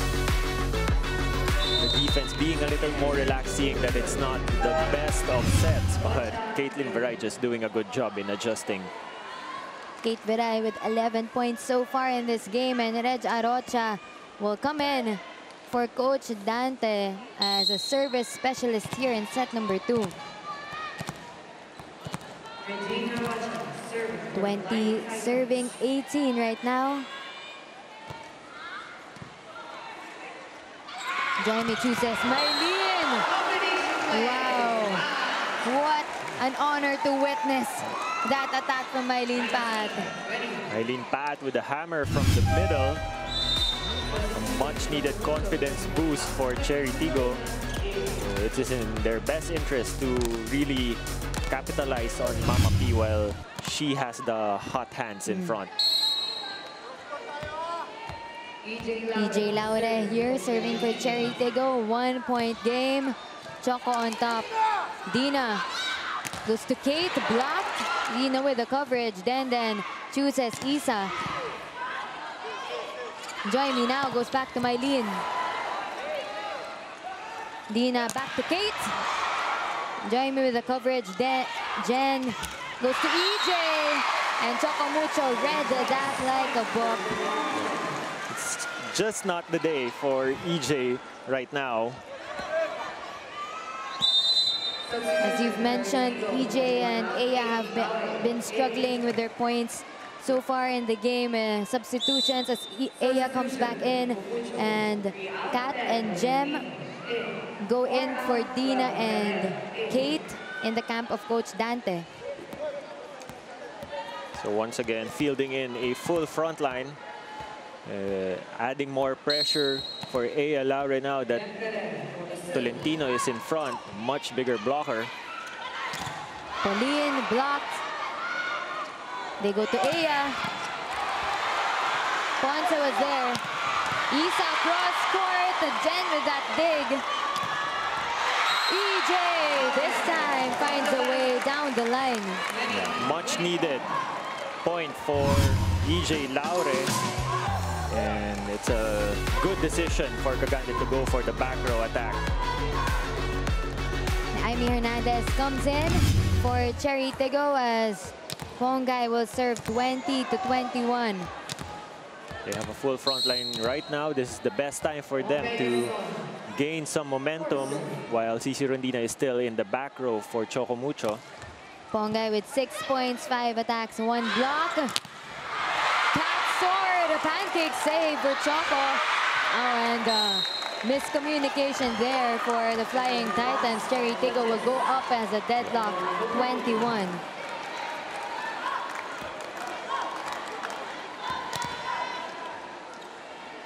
the defense being a little more relaxed, seeing that it's not the best of sets, but Caitlin Viray just doing a good job in adjusting. Kate Viray with 11 points so far in this game, and Reg Arocha will come in for Coach Dante as a service specialist here in set number two. 20 serving 18 right now. Joyme chooses Marlene. Wow. What an honor to witness that attack from Mylene Paat. Eileen Pat with a hammer from the middle. A much needed confidence boost for Chery Tiggo. It is in their best interest to really capitalize on Mama P while she has the hot hands in mm. front. EJ Laure here serving for Chery Tiggo. One point game. Choco on top. Deanna goes to Kate. Blocked. Deanna with the coverage. Then then chooses Isa. Joyme now. Goes back to Mylene. Deanna back to Kate. Joyme with the coverage. De Jen goes to EJ. And Choco Mucho read that like a book. Just not the day for EJ right now. As you've mentioned, EJ and Aya have be- been struggling with their points so far in the game. Uh, substitutions as E- Aya comes back in and Kat and Jem go in for Deanna and Kate in the camp of Coach Dante. So once again, fielding in a full front line. Uh, adding more pressure for Aya Laure now that Tolentino is in front. Much bigger blocker. Pauline blocked. They go to Aya. Ponce was there. Isa cross court. Jen with that dig. EJ this time finds a way down the line. Much needed point for EJ Laure. And it's a good decision for Cagante to go for the back row attack. Amy Hernandez comes in for Chery Tiggo as Bongay will serve 20 to 21. They have a full front line right now. This is the best time for them to gain some momentum while CC Rondina is still in the back row for Choco Mucho. Bongay with six points, five attacks, one block. Sword, a pancake save for Choco. Oh, and uh, miscommunication there for the Flying Titans. Chery Tiggo will go up as a deadlock, 21.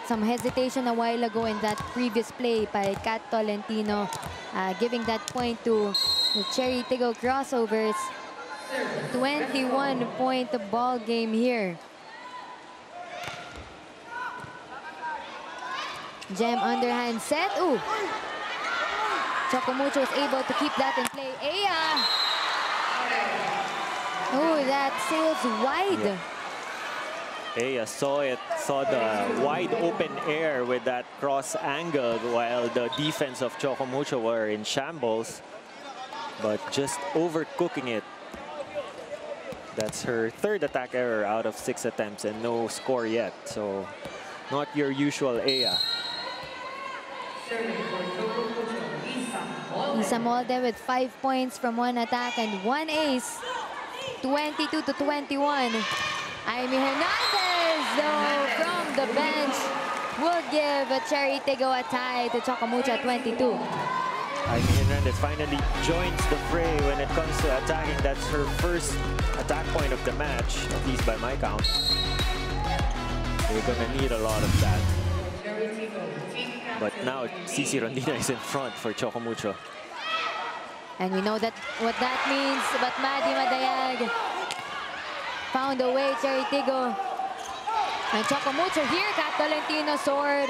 Some hesitation a while ago in that previous play by Kat Tolentino, uh, giving that point to the Chery Tiggo crossovers. 21 point ball game here. Gem underhand set. Ooh. Choco Mucho is able to keep that in play. Aya. Oh, that sails wide. Aya saw it, saw the wide open air with that cross angle while the defense of Choco Mucho were in shambles. But just overcooking it. That's her third attack error out of six attempts and no score yet. So not your usual Aya. Isa Molde with five points from one attack and one ace. 22 to 21. Amy Hernandez, though, from the bench, will give a Chery Tiggo a tie to Choco Mucho 22. Jaime Hernandez finally joins the fray when it comes to attacking. That's her first attack point of the match, at least by my count. We're gonna need a lot of that. But now CC Rondina is in front for Choco Mucho. And we know that what that means, but Maddie Madayag found a way, Chery Tiggo. And Choco Mucho here, Kat Tolentino sword.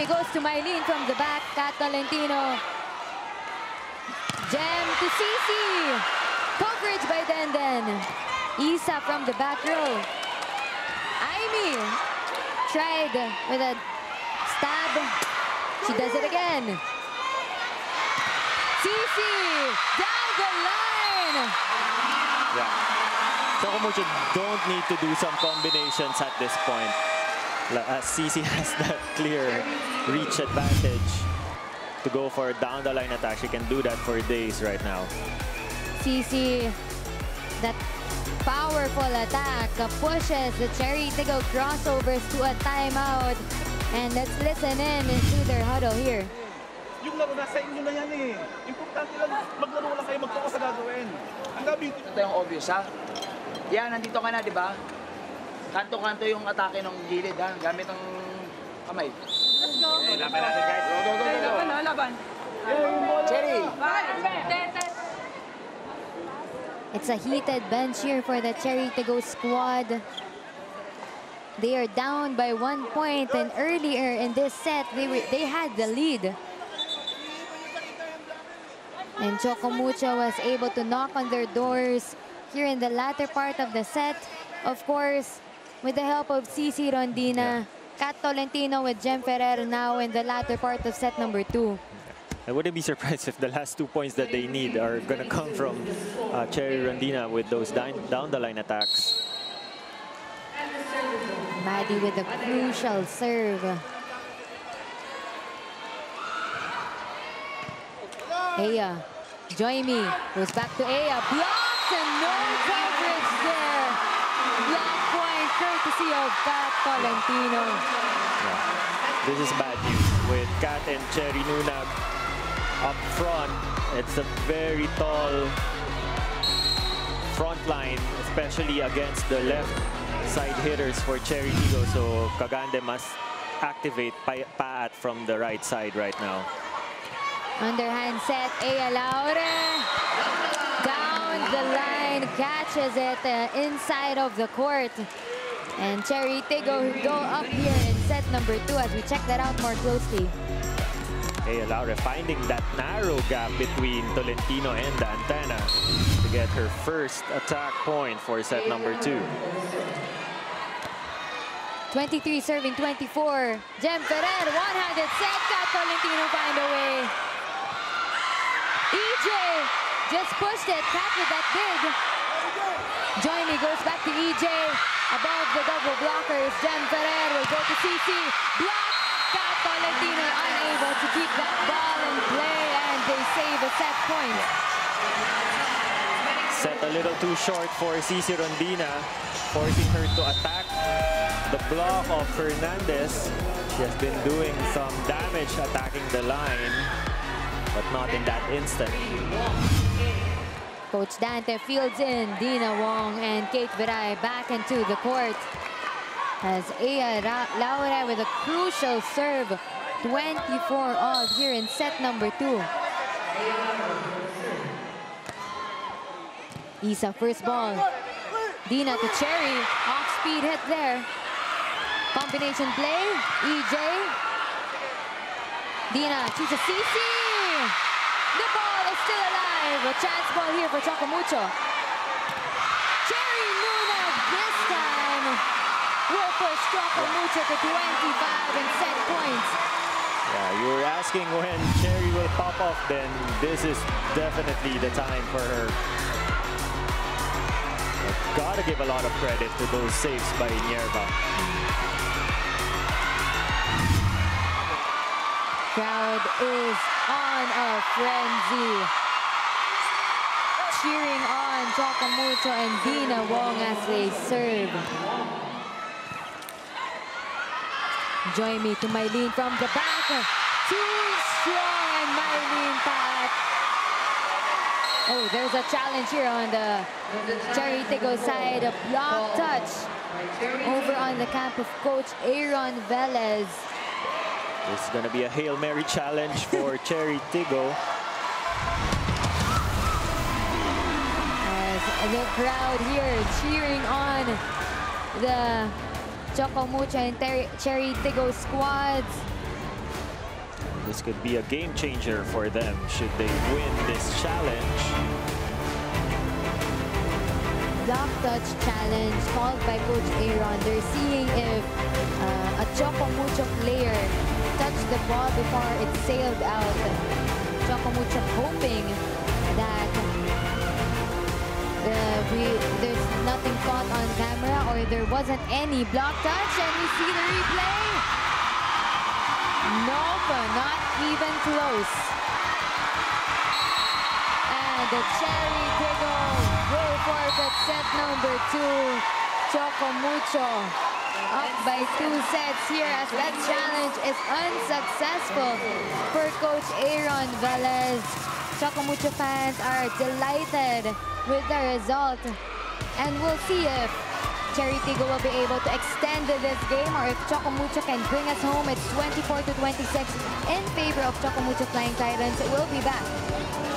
Me goes to Mylene from the back, Kat Tolentino. Gem to Cici. Coverage by Denden. Isa from the back row. Aimee tried with a stab. She does it again. Cici down the line. Yeah. Choco Mucho don't need to do some combinations at this point. As <laughs> CC has that clear reach advantage to go for a down the line attack. She can do that for days right now. Cici, that powerful attack uh, pushes the Chery Tiggo crossovers to a timeout. And let's listen in into their huddle here. yung laro nasa inyo na yan eh. Importante lang, maglaro lang kayo, mag-focus sa gagawin. Ang dami, Ito yung obvious, ha? Yan, nandito ka na, di ba? Kanto-kanto yung atake ng gilid, ha? Gamit ng kamay. laban natin guys. Go, go, go, go, go. Laban, laban. Cherry! It's a heated bench here for the Cherry to go squad. They are down by one point, and earlier in this set, they were they had the lead. And Choco Mucho was able to knock on their doors here in the latter part of the set. Of course, with the help of Cici Rondina, Kat Tolentino with Jem Ferrer now in the latter part of set number two. I wouldn't be <laughs> surprised if the last two points that they need are going to come from uh, Cherry Rondina with those down, down the line attacks. Maddie with a crucial serve. Aya, join me. Goes back to Aya. Blocked and no coverage there. Point courtesy of Kat Tolentino. This is bad news with Kat and Cherry Nunag up front. It's a very tall front line, especially against the left side hitters for Chery Tiggo. So Cagande must activate Pa- Paat from the right side right now. Underhand set, Aya Laure. Down the line, catches it uh, inside of the court. And Chery Tiggo go up here in set number two as we check that out more closely. Hey, Laura finding that narrow gap between Tolentino and the antenna to get her first attack point for set number two. 23 serving 24. Jem Ferrer, one-handed set. Kat Tolentino find a way. EJ just pushed it. Kat with that big. Johnny goes back to EJ. Above the double blockers. Jem Ferrer will go to CC. Block. Kat Tolentino unable to keep that ball in play and they save a set point. Set a little too short for Cici Rondina, forcing her to attack the block of Fernandez. She has been doing some damage attacking the line, but not in that instant. Coach Dante fields in Deanna Wong and Kate Viray back into the court. As Aya Ra Laura with a crucial serve. 24 all here in set number two. Isa first ball. Deanna to Cherry. Off speed hit there. Combination play. EJ. Deanna chooses CC. The ball is still alive. A chance ball here for Choco Mucho. Cherry Nunez this time will push Choco Mucho to 25 and set points. Yeah, you were asking when Cherry will pop off, then this is definitely the time for her. But gotta give a lot of credit to those saves by Nierva. Crowd is on a frenzy. Cheering on Choco Mucho and Deanna Wong as they serve. Joyme to Mylene from the back. Too strong and Mylene Paat. Oh, there's a challenge here on the Chery Tiggo side. A block touch over on the camp of Coach Aaron Velez. This is gonna be a Hail Mary challenge for <laughs> Chery Tiggo. As the crowd here cheering on the Choco Mucho and Ter Chery Tiggo squads. This could be a game changer for them should they win this challenge. Block touch challenge called by Coach Aaron. They're seeing if uh, a Choco Mucho player touched the ball before it sailed out. Choco Mucho hoping that the, we, there's nothing caught on camera or there wasn't any block touch and we see the replay. Nope, not even close. And the Chery Tiggo will forfeit set number two. Choco Mucho up by two sets here as that challenge is unsuccessful for Coach Aaron Velez. Choco Mucho fans are delighted with the result. And we'll see if Chery Tiggo will be able to extend this game or if Choco Mucho can bring us home. It's 24 to 26 in favor of Choco Mucho Flying Titans. We'll be back.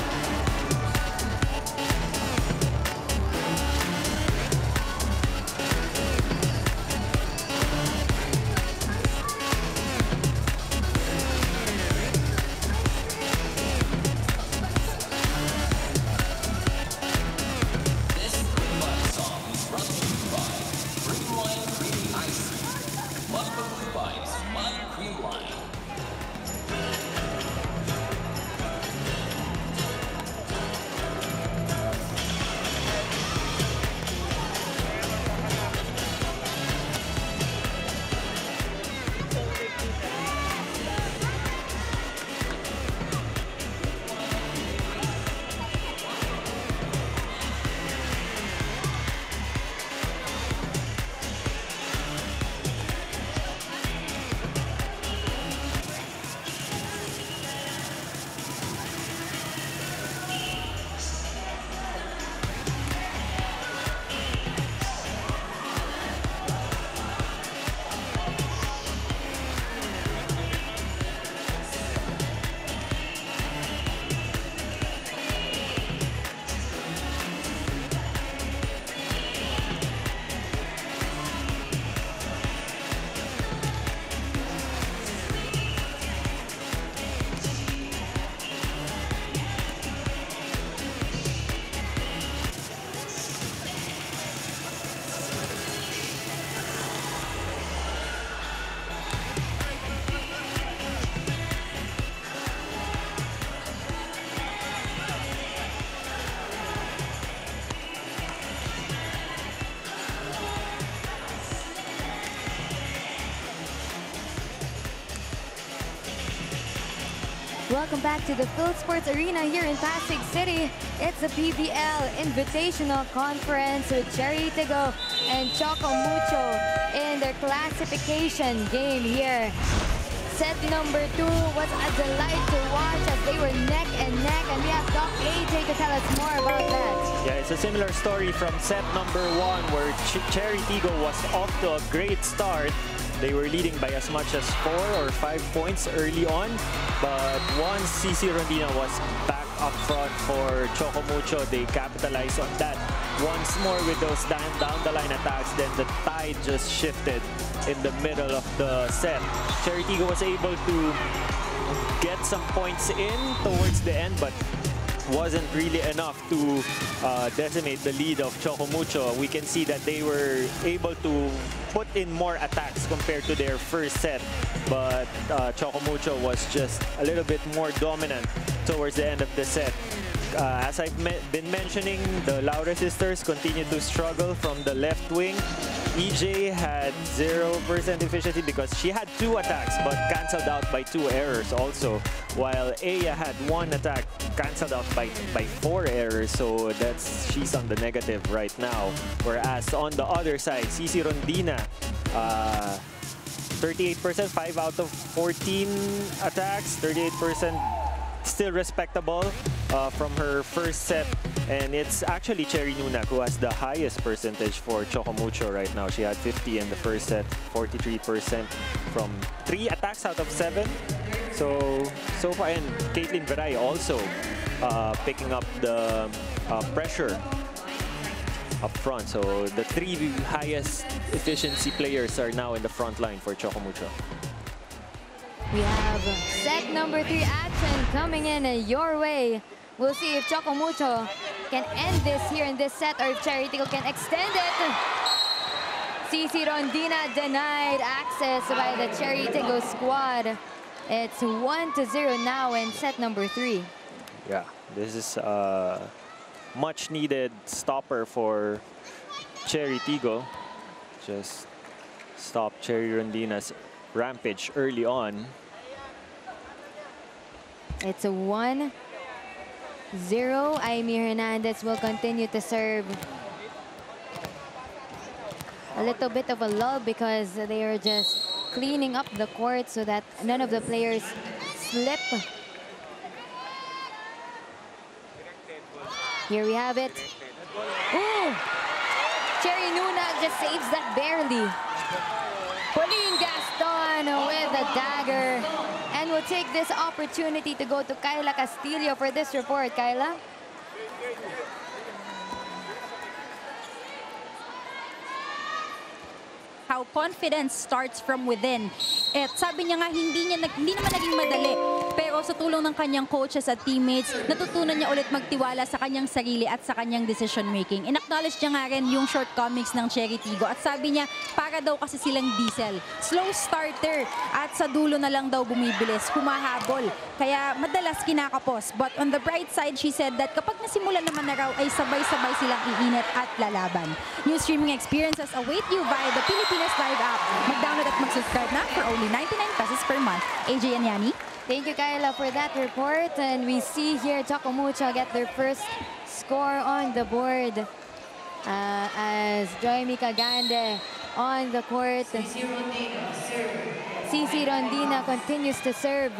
Back to the Phil Sports Arena here in Pasig City. It's the PVL Invitational Conference with Chery Tiggo and Choco Mucho in their classification game here. Set number two was a delight to watch as they were neck and neck, and we have Doc AJ to tell us more about that. Yeah, it's a similar story from set number one where Ch Chery Tiggo was off to a great start. They were leading by as much as four or five points early on. But once CC Rondina was back up front for Choco Chocomucho, they capitalized on that. Once more with those down, down the line attacks, then the tide just shifted in the middle of the set. Chery Tiggo was able to get some points in towards the end, but wasn't really enough to uh, decimate the lead of Choco Chocomucho. We can see that they were able to put in more attacks compared to their first set, but uh, Choco Mucho was just a little bit more dominant towards the end of the set. Uh, as I've me been mentioning, the Laure sisters continue to struggle from the left wing. EJ had 0% efficiency because she had two attacks but cancelled out by two errors also, while Aya had one attack cancelled out by, by four errors, so that's she's on the negative right now. Whereas on the other side, CC Rondina, 38%, uh, 5 out of 14 attacks, 38% still respectable uh, from her first set. And it's actually Cherry Nunag who has the highest percentage for Choco Mucho right now. She had 50 in the first set, 43% from three attacks out of seven. So, so far, and Caitlin Viray also uh, picking up the uh, pressure up front. So the three highest efficiency players are now in the front line for Choco Mucho. We have set number three action coming in your way. We'll see if Choco Mucho can end this here in this set or if Chery Tiggo can extend it. CC Rondina denied access by the Chery Tiggo squad. It's 1 to 0 now in set number three. Yeah, this is a much needed stopper for Chery Tiggo. Just stop Cherry Rondina's rampage early on. It's a 1 0. Amy Hernandez will continue to serve. a little bit of a lull because they are just cleaning up the court so that none of the players slip. Here we have it. Ooh! Cherry Nunag just saves that barely. Pauline Gaston with a dagger. And we'll take this opportunity to go to Kyla Castillo for this report. Kyla? How confidence starts from within. At sabi niya nga, hindi, niya, hindi naman naging madali. Pero sa tulong ng kanyang coaches at teammates, natutunan niya ulit magtiwala sa kanyang sarili at sa kanyang decision making. In-acknowledge niya nga rin yung shortcomings ng Cherry Tigo. At sabi niya, para daw kasi silang diesel. Slow starter. At sa dulo na lang daw bumibilis, humahabol. Kaya madalas kinakapos. But on the bright side, she said that kapag nasimulan naman na raw, ay sabay-sabay silang iinit at lalaban. New streaming experiences await you via the Pilipinas Live app. Mag-download at mag-subscribe na for only 99 pesos per month. AJ and Yani? Thank you, Kyla, for that report. And we see here Choco Mucho get their first score on the board uh, as Joyme Cagande on the court. Cici Rondina continues to serve.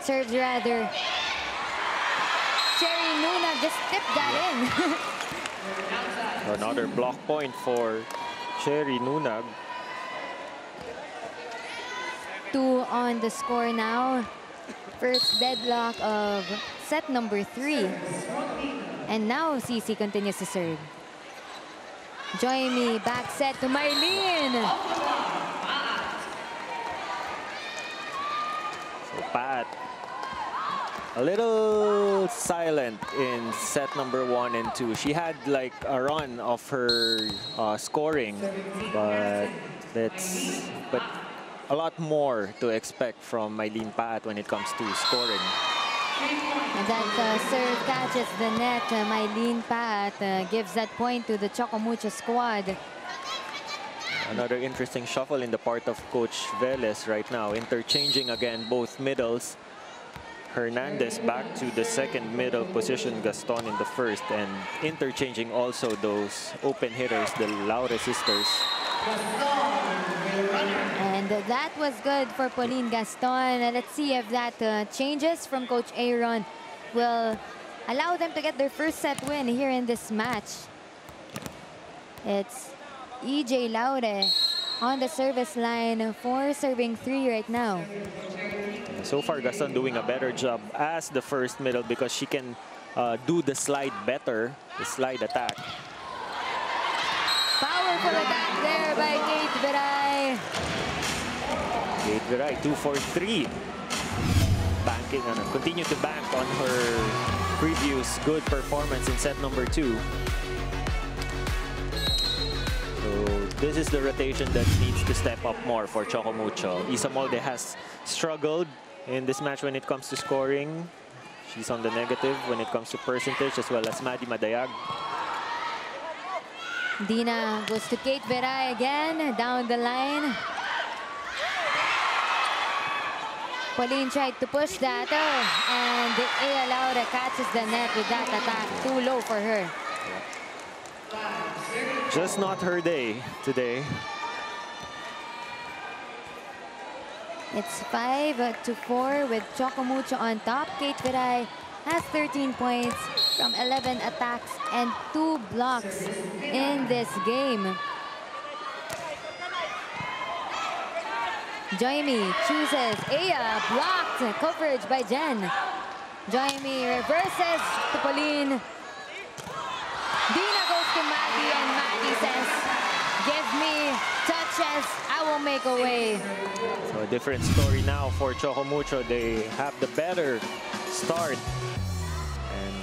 Serves rather. Cherry Nunag just tipped that in. <laughs> Another block point for Cherry Nunag. Two on the score now. First deadlock of set number three. And now CC continues to serve. Joyme back set to Mylene. So Paat, a little silent in set number one and two. She had like a run of her uh, scoring, but that's but a lot more to expect from Mylene Paat when it comes to scoring. And that uh, serve catches the net. Uh, Mylene Paat uh, gives that point to the Choco Mucho squad. Another interesting shuffle in the part of Coach Velez right now, interchanging again both middles. Hernandez back to the second middle position, Gaston in the first, and interchanging also those open hitters, the Laure sisters. And that was good for Pauline Gaston. Let's see if that uh, changes from Coach Aaron will allow them to get their first set win here in this match. It's EJ Laure on the service line for serving three right now. So far, Gaston doing a better job as the first middle because she can uh, do the slide better, the slide attack. Powerful attack there by Kate Viray. Kate Viray, 2 for 3. Banking, ano, continue to bank on her previous good performance in set number 2. So this is the rotation that needs to step up more for Choco Mucho. Isa Molde has struggled in this match when it comes to scoring. She's on the negative when it comes to percentage as well as Maddie Madayag. Dina goes to Kate Viray again, down the line. Pauline tried to push that, oh, and Ea Laura catches the net with that attack. Too low for her. Just not her day today. It's 5 to 4 with Choco Mucho on top. Kate Viray has 13 points from 11 attacks and 2 blocks in this game. Joyme chooses Aya, blocked coverage by Jen. Joyme reverses to Pauline. Deanna goes to Maddie and Maddie says, give me I will make a way. So a different story now for Choco Mucho. They have the better start. And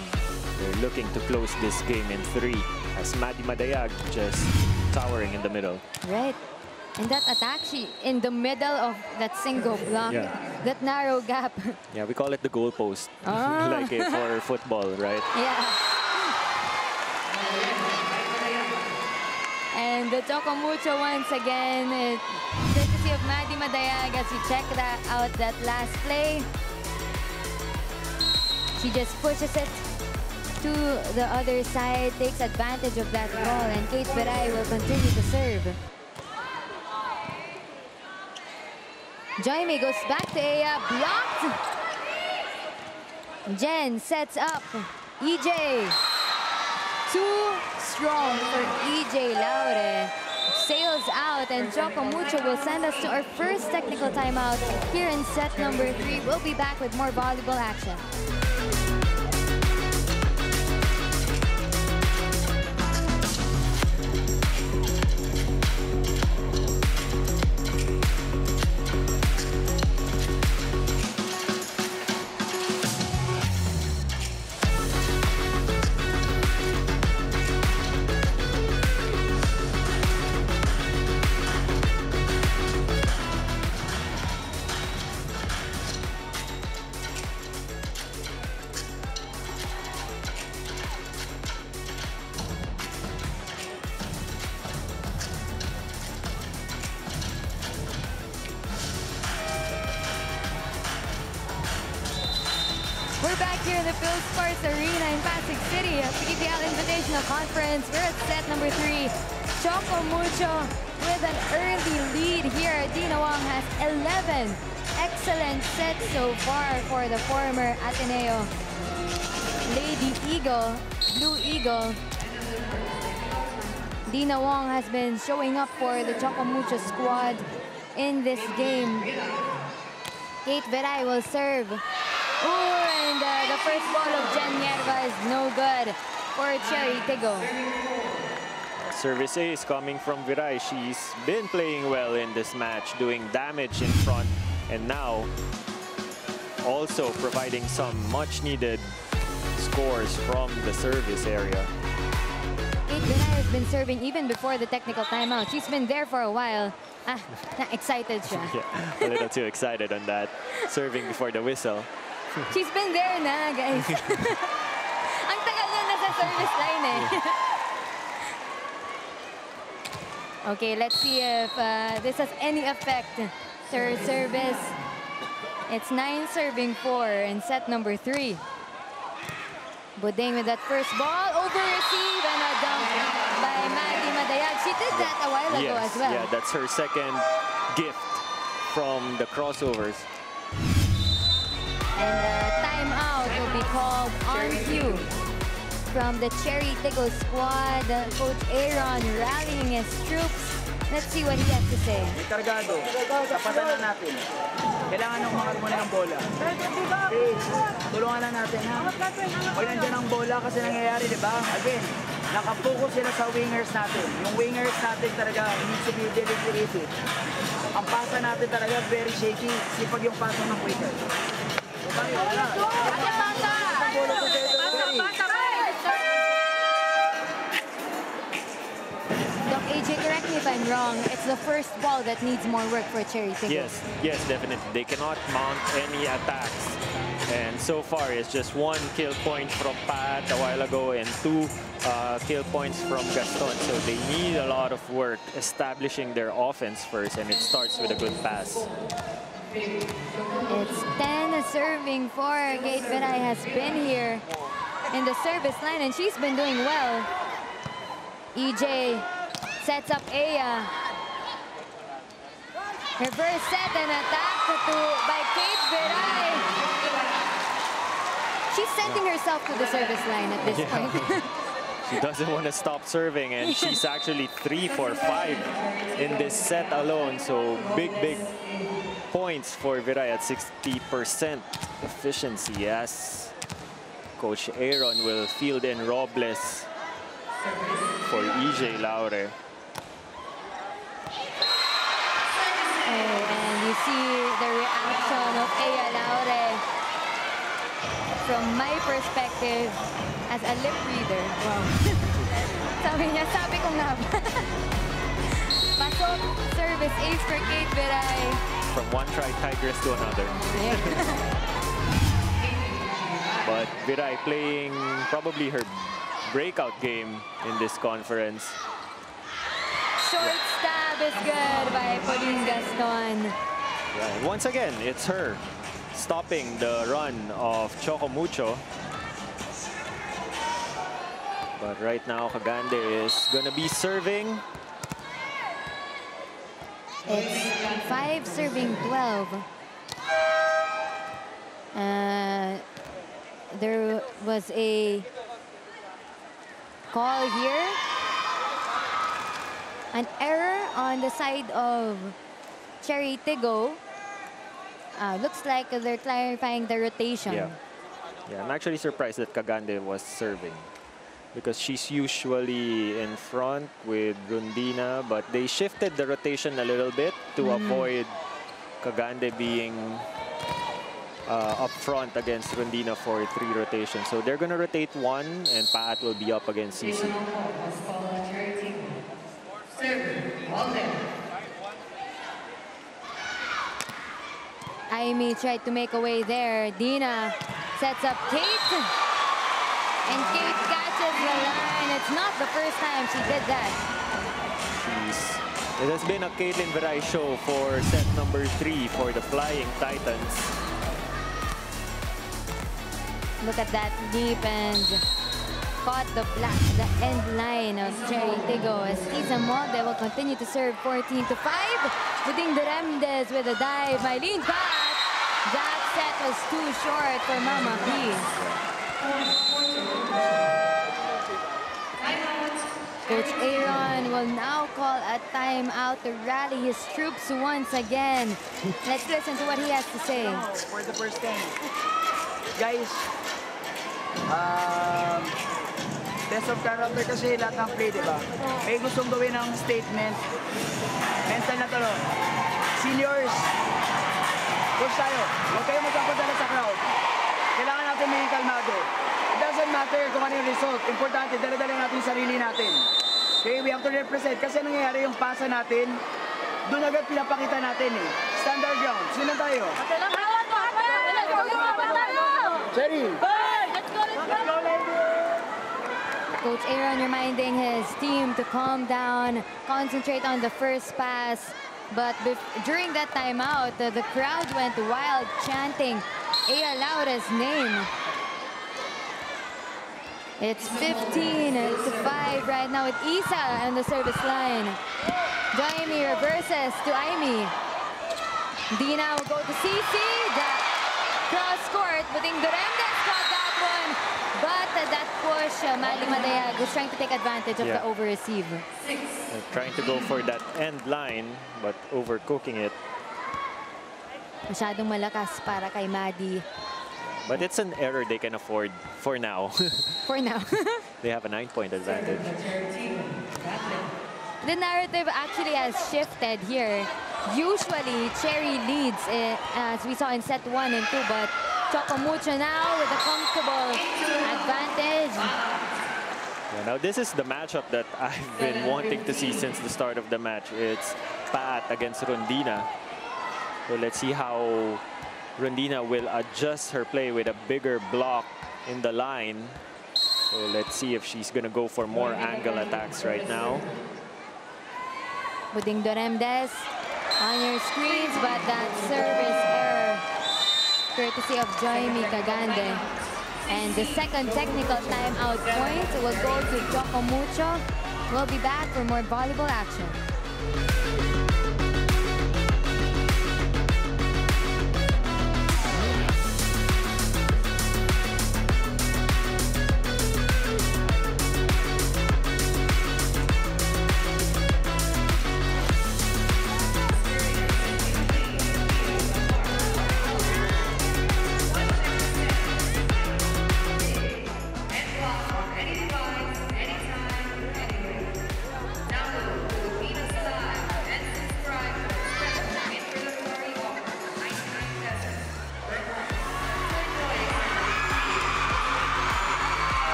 they're looking to close this game in three as Maddie Madayag just towering in the middle. Right. And that attack, she in the middle of that single block, Yeah. that narrow gap. <laughs> Yeah, we call it the goalpost. Ah. <laughs> like it for football, right? yeah. And the Choco Mucho once again, uh, courtesy of Maddie Madayag as you check that out that last play. She just pushes it to the other side, takes advantage of that ball, and Kate Viray will continue to serve. Joyme goes back to Aya, blocked. Jen sets up EJ. Too strong for EJ Laure. Sails out and Choco Mucho will send us to our first technical timeout here in set number three. We'll be back with more volleyball action. Wong has been showing up for the Choco Mucho squad in this game. Kate Viray will serve. Ooh, and uh, the first ball of Jen Yerba is no good for Chery Tiggo. Service ace coming from Viray. She's been playing well in this match, doing damage in front, and now also providing some much needed scores from the service area. 8 Binay has been serving even before the technical timeout. She's been there for a while. Ah, excited siya. <laughs> yeah, a little too excited on that. Serving before the whistle. She's been there na, guys. <laughs> Ang tagal na sa service line eh. okay, let's see if uh, this has any effect. Third service. It's 9 serving 4 in set number 3. Budeng with that first ball, over receive and a dunk by Maddie Madayag. She did that a while yes, ago as well. Yeah, that's her second gift from the crossovers. And the timeout will be called on cue from the Chery Tiggo squad. Coach Aaron rallying his troops Let's see what he has to say. May kargado. Tapatan na natin. Kailangan ng mga muna ng bola. Tulungan lang natin ha. Pag nandiyan ang bola kasi nangyayari, di ba? Again, nakafocus sila sa wingers natin. Yung wingers natin talaga needs to be deliberated. Ang pasa natin talaga very shaky. Sipag yung pasa ng winger. Diba? Wala. Ang bola ko sa ito. Doc AJ, correct me if I'm wrong. It's the first ball that needs more work for Chery Tiggo. Yes, yes, definitely. They cannot mount any attacks. And so far, it's just one kill point from Paat a while ago and two uh, kill points from Gaston. So they need a lot of work establishing their offense first, and it starts with a good pass. It's 10 serving for Kate Viray has been here in the service line and she's been doing well. EJ sets up Aya. Reverse uh, set and attack to by Kate Viray. She's sending herself to the service line at this point. <laughs> She doesn't want to stop serving, and <laughs> she's actually three for five in this set alone. So big, big points for Viray at 60% efficiency. Yes, Coach Aaron will field in Robles for EJ Laure. Oh, and you see the reaction of Aya Laure. From my perspective, as a lip reader, wow. <laughs> sabi niya, sabi ko nga ba? <laughs> Pasok, service ace for Kate Viray. From one try Tigress to another. <laughs> But Viray playing probably her breakout game in this conference. Short stab is good by Pauline Gaston. Once again, it's her stopping the run of Choco Mucho. But right now, Cagande is gonna be serving. It's 5 serving 12. Uh, there was a call here. An error on the side of Chery Tiggo. Uh, looks like they're clarifying the rotation. Yeah. Yeah, I'm actually surprised that Cagande was serving because she's usually in front with Rondina, but they shifted the rotation a little bit to avoid Cagande being uh, up front against Rondina for three rotations. So they're going to rotate one, and Paat will be up against CC. Aimee tried to make a way there. Deanna sets up Kate. And Kate catches the line. It's not the first time she did that. She's, it has been a Caitlin Viray show for set number three for the Flying Titans. Look at that leap and caught the black, the end line of Chery Tiggo as Isa Molde will continue to serve 14 to 5. Buding Duremdes with a dive. Mylene Paat. That set was too short for Mama P. Coach Aaron will now call a timeout to rally his troops once again. Let's listen to what he has to say. For the first time. Guys, um, best of character kasi lahat ng play, di ba? May gustong gawin ng statement. Mental na to, no? Seniors, push tayo. Huwag kayo magpapadala sa crowd. Kailangan natin may kalmado. It doesn't matter kung ano yung result. Importante, dala-dala natin yung sarili natin. Okay, we have to represent. Kasi nangyayari yung pasa natin, doon agad pinapakita natin eh. Standard ground. Sino tayo? Cherry! Coach Aaron reminding his team to calm down, concentrate on the first pass. But during that timeout, uh, the crowd went wild chanting Aya Laure's name. It's 15 to 5 right now with Isa on the service line. Joyme reverses to Aimee. Deanna will go to CC. Cross court, that one. Uh, that push, uh, Maddie Madayag was trying to take advantage of Yeah. the over-receive. They're trying to go for that end line, but overcooking it. Masyadong malakas para kay Maddie But it's an error they can afford for now. <laughs> for now. <laughs> they have a nine-point advantage. the narrative actually has shifted here. Usually, Chery leads eh, as we saw in set one and two, but Chocomucho now with a comfortable advantage. Yeah, now this is the matchup that <laughs> I've been wanting to see since the start of the match. It's Paat against Rondina. So let's see how Rondina will adjust her play with a bigger block in the line. So let's see if she's gonna go for more angle attacks right now. Buding Duremdes on your screens, but that service error courtesy of Joyme Cagande. And the second technical timeout point will go to Chocomucho. We'll be back for more volleyball action.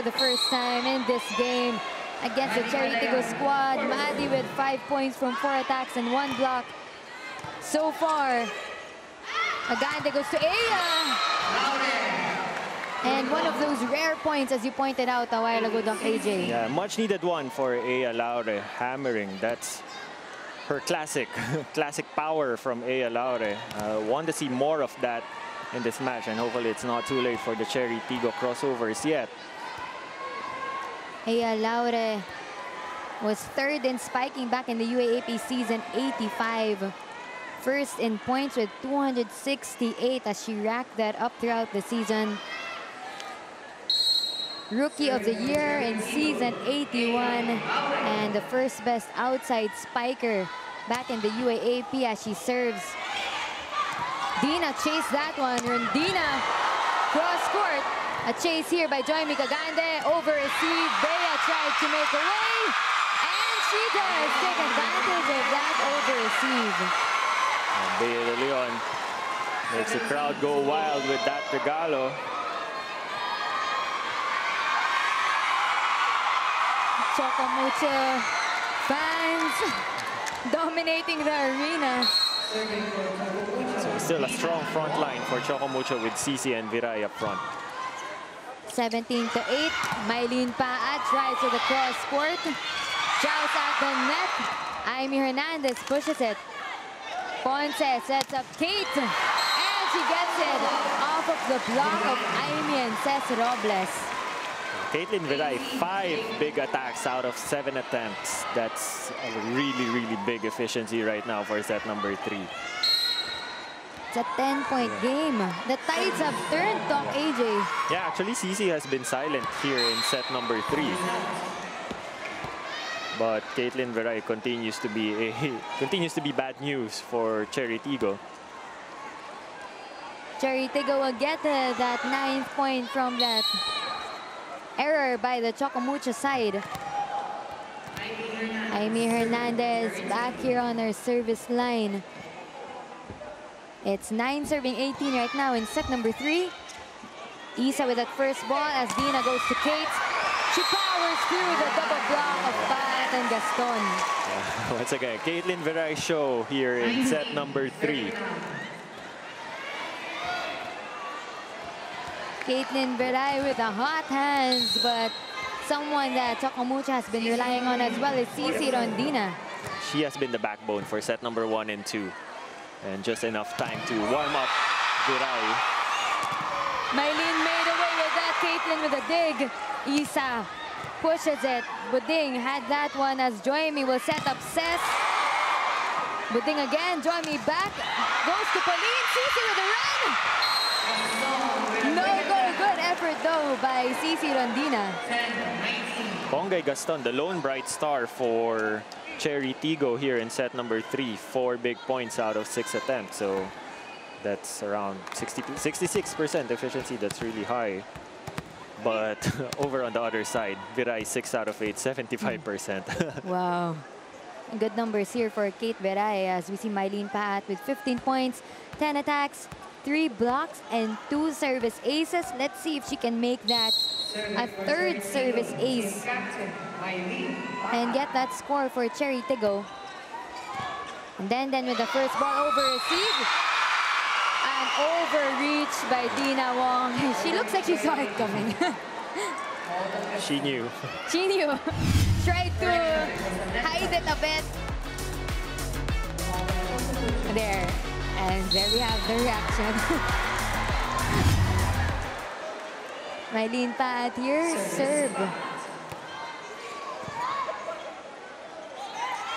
For the first time in this game. against the Chery Tiggo squad. Maddie with five points from four attacks and one block. So far, Agande goes to Aya. And one of those rare points, as you pointed out a while ago, Doc AJ. Yeah, much needed one for Aya Laure hammering. That's her classic, <laughs> classic power from Aya Laure. Uh, want to see more of that in this match, and hopefully it's not too late for the Chery Tiggo crossovers yet. Aya Laure was third in spiking back in the UAAP season 85. First in points with 268 as she racked that up throughout the season. Rookie of the Year in season 81 and the first best outside spiker back in the UAAP as she serves. Deanna chased that one. Rondina cross court. A chase here by Joyme Cagande. Over receive. Bea tried to make a way. And she does take advantage of that over receive. Bea de Leon makes the crowd go wild with that regalo. Chocomucho fans <laughs> dominating the arena. So still a strong front line for Chocomucho with Cici and Viray up front. 17 to 8. Mylene Paat tries to the cross court. Chows at the net. Amy Hernandez pushes it. Ponce sets up Kate. And she gets it off of the block of Amy and Cess Robles. Caitlin Viray, five big attacks out of seven attempts. That's a really, really big efficiency right now for set number three. It's a 10-point game. The tides have turned, Doc AJ. Yeah, actually, Cici has been silent here in set number three. But Caitlin Viray continues to be a <laughs> continues to be bad news for Chery Tiggo. Chery Tiggo will get uh, that ninth point from that error by the Chocomucho side. Amy Hernandez back here on her service line. It's 9 serving 18 right now in set number 3. Isa with that first ball as Deanna goes to Kate. She powers through the double block of Paat and Gaston. Yeah, <laughs> once again, Caitlin Viray show here in <laughs> set number three. Caitlin Viray with the hot hands, but someone that Chocomucho has been relying on as well is Cici Rondina. She has been the backbone for set number one and two. And just enough time to warm up Viray. Mylene made away with that. Caitlin with a dig. Isa pushes it. Buding had that one as Joyme will set up Cess. Buding again. Joyme back. Goes to Pauline. Cici with a run. No goal. Good effort though by Cici Rondina. Bongay Gaston, the lone bright star for Chery Tiggo here in set number three. Four big points out of six attempts. So that's around 60, 66% efficiency. That's really high. But <laughs> over on the other side, Viray, 6 out of 8, 75%. <laughs> Wow. Good numbers here for Kate Viray as we see Mylene Paat with 15 points, 10 attacks, 3 blocks, and 2 service aces. Let's see if she can make that a third service ace and get that score for Chery Tiggo. And then, then with the first ball over receive. An overreach by Deanna Wong. <laughs> She looks like she saw it coming. <laughs> she knew. She knew. <laughs> Tried to hide it a bit. There. And there we have the reaction. Mylene Paat your serve.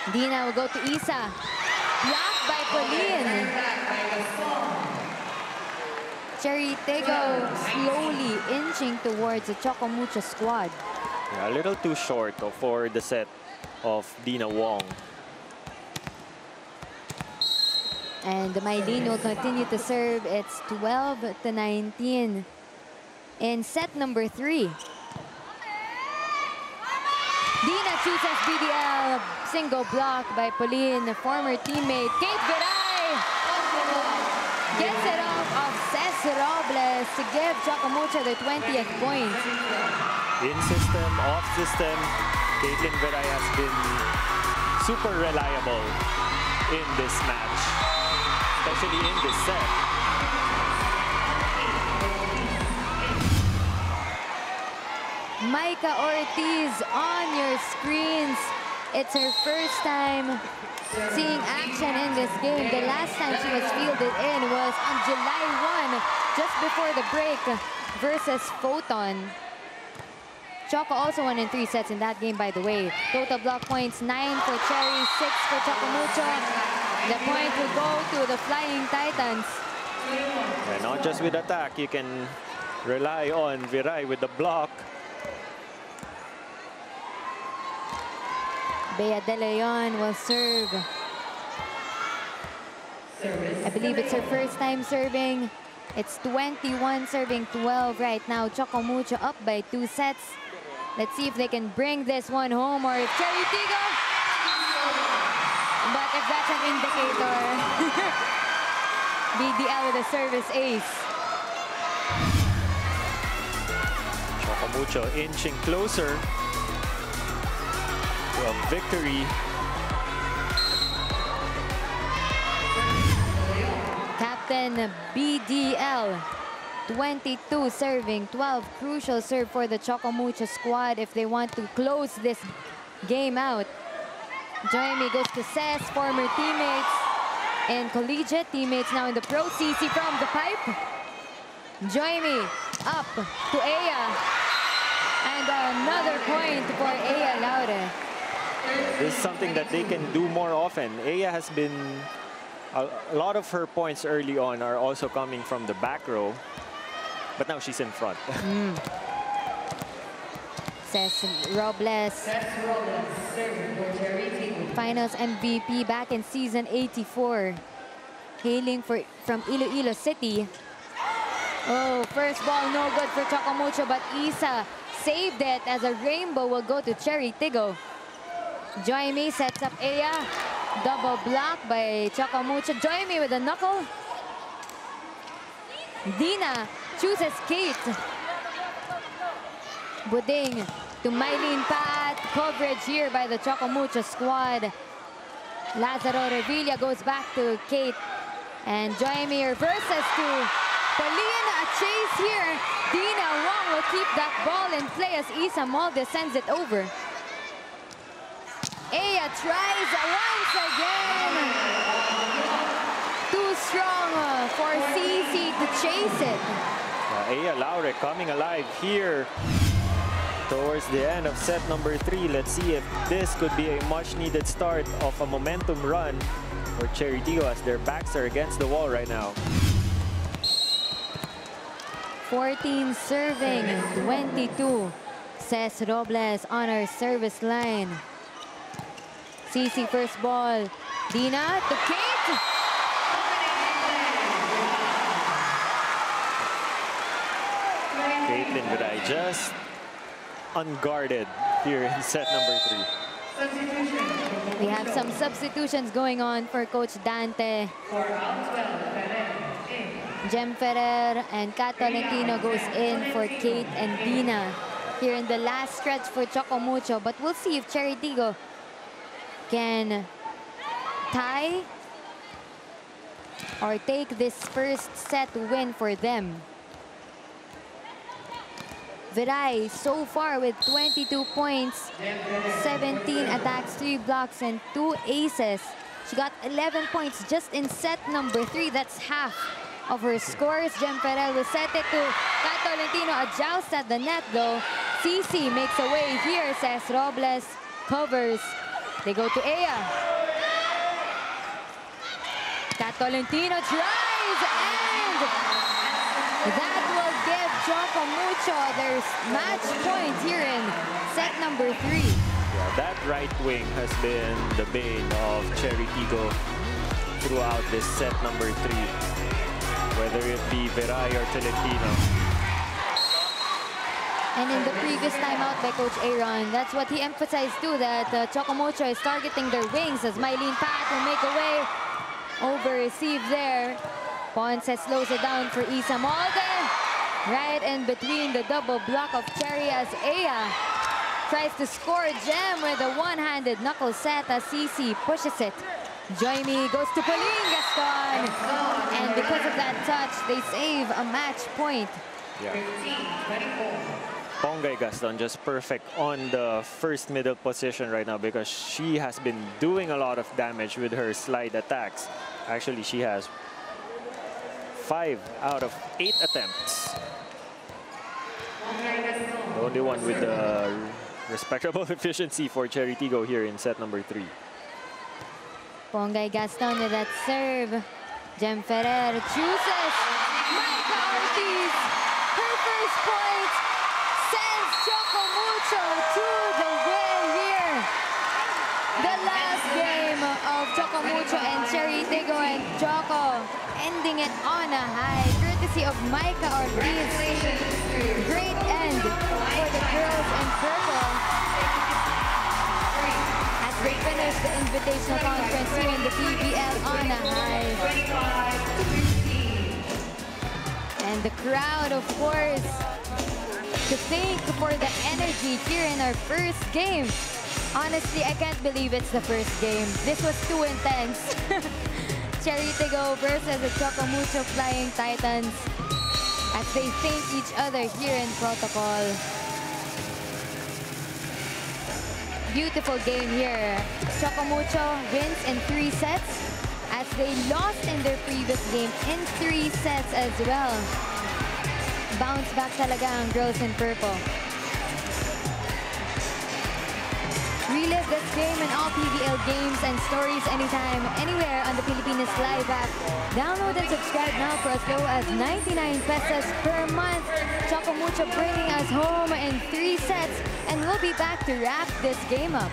Deanna will go to Isa. Blocked by Pauline. Chery Tiggo slowly inching towards the Chocomucho squad. Yeah, a little too short for the set of Deanna Wong. And Mylene will continue to serve. It's 12 to 19 in set number three. Deanna chooses BDL. Single block by Pauline, former teammate Kate Viray. Gets it off of Cess Robles to give Chocomucho their 20th point. In system, off system, Caitlin Viray has been super reliable in this match, especially in this set. Ortiz on your screens. It's her first time seeing action in this game. The last time she was fielded in was on July 1, just before the break versus Photon. Choco also won in three sets in that game, by the way. Total block points, nine for Chery, six for Chocomucho. The point will go to the Flying Titans. And not just with attack, you can rely on Viray with the block. Bea De Leon will serve. I believe it's her first time serving. It's 21 serving 12 right now. Chocomucho up by two sets. Let's see if they can bring this one home or if Chery Tiggo. But if that's an indicator, <laughs> BDL with a service ace. Chocomucho inching closer a victory. Captain BDL, 22 serving, 12 crucial serve for the Chocomucho squad if they want to close this game out. Join goes to Cess, former teammates and collegiate teammates now in the pro CC from the pipe. Join up to Aya. And another point for Aya Laure. This is something that they can do more often. Aya has been, a, a lot of her points early on are also coming from the back row. But now she's in front. <laughs> Mm. Cess Robles. Finals MVP back in season 84. Hailing for, from Iloilo City. Oh, first ball no good for Chocomucho, but Isa saved it as a rainbow will go to Chery Tiggo. Joyme sets up Aya. Double block by Chocomucho. Joyme with a knuckle. Deanna chooses Kate. Buding to Mylene Paat. Coverage here by the Chocomucho squad. Lazaro Revilla goes back to Kate. And Joyme reverses to Pauline. A chase here. Deanna Wong will keep that ball in play as Isa Molde sends it over. Aya tries once again. Too strong uh, for CC to chase it. Uh, Aya Laure coming alive here towards the end of set number three. Let's see if this could be a much needed start of a momentum run for Chery Tiggo as their backs are against the wall right now. 14 serving, 22. Cess Robles on our service line. CC first ball. Deanna to Kate. Caitlin Viray just unguarded here in set number three. We have some substitutions going on for Coach Dante. Jem Ferrer and Kat Tolentino goes in for Kate and Deanna here in the last stretch for Chocomucho. But we'll see if Chery Tiggo can tie or take this first set win for them. Viray so far with 22 points, 17 attacks, 3 blocks, and 2 aces. She got 11 points just in set number 3. That's half of her scores. Jem Ferrer will set it to Kat Tolentino. A joust at the net though. CC makes a way here, says Robles. Covers. They go to Aya. Kat Tolentino tries and that will give Chocomucho their match point here in set number three. Yeah, that right wing has been the bane of Chery Tiggo throughout this set number three. Whether it be Viray or Tolentino. And in the previous timeout by Coach Aaron, that's what he emphasized too, that uh, Chocomucho is targeting their wings as Mylene Paat will make a way over receive there. Ponce slows it down for Isa Molde. Right in between the double block of Chery as Aya tries to score a gem with a one-handed knuckle set as Cici pushes it. Joyme goes to Pauline Gaston. And because of that touch, they save a match point. Yeah. Bongay Gaston just perfect on the first middle position right now because she has been doing a lot of damage with her slide attacks. Actually, she has five out of eight attempts. The only one with the respectable <laughs> efficiency for Chery Tiggo here in set number three. Bongay Gaston with that serve. Jem Ferrer chooses. Maika Ortiz, her first point, sends Choco Mucho to the win here. The last game of Choco and Chery Tiggo and Choco ending it on a high, courtesy of Maika Ortiz. Great end for the girls in purple as they finish the Invitational Conference here in the PVL on a high. And the crowd, of course, to thank for the energy here in our first game. Honestly, I can't believe it's the first game. This was too intense. <laughs> Chery Tiggo versus the Chocomucho Flying Titans as they thank each other here in protocol. Beautiful game here. Chocomucho wins in three sets as they lost in their previous game in three sets as well. Bounce back talaga ang girls in purple. Relive this game and all PVL games and stories anytime, anywhere on the Pilipinas Live app. Download and subscribe now for as low as 99 pesos per month. Chocomucho bringing us home in three sets, and we'll be back to wrap this game up.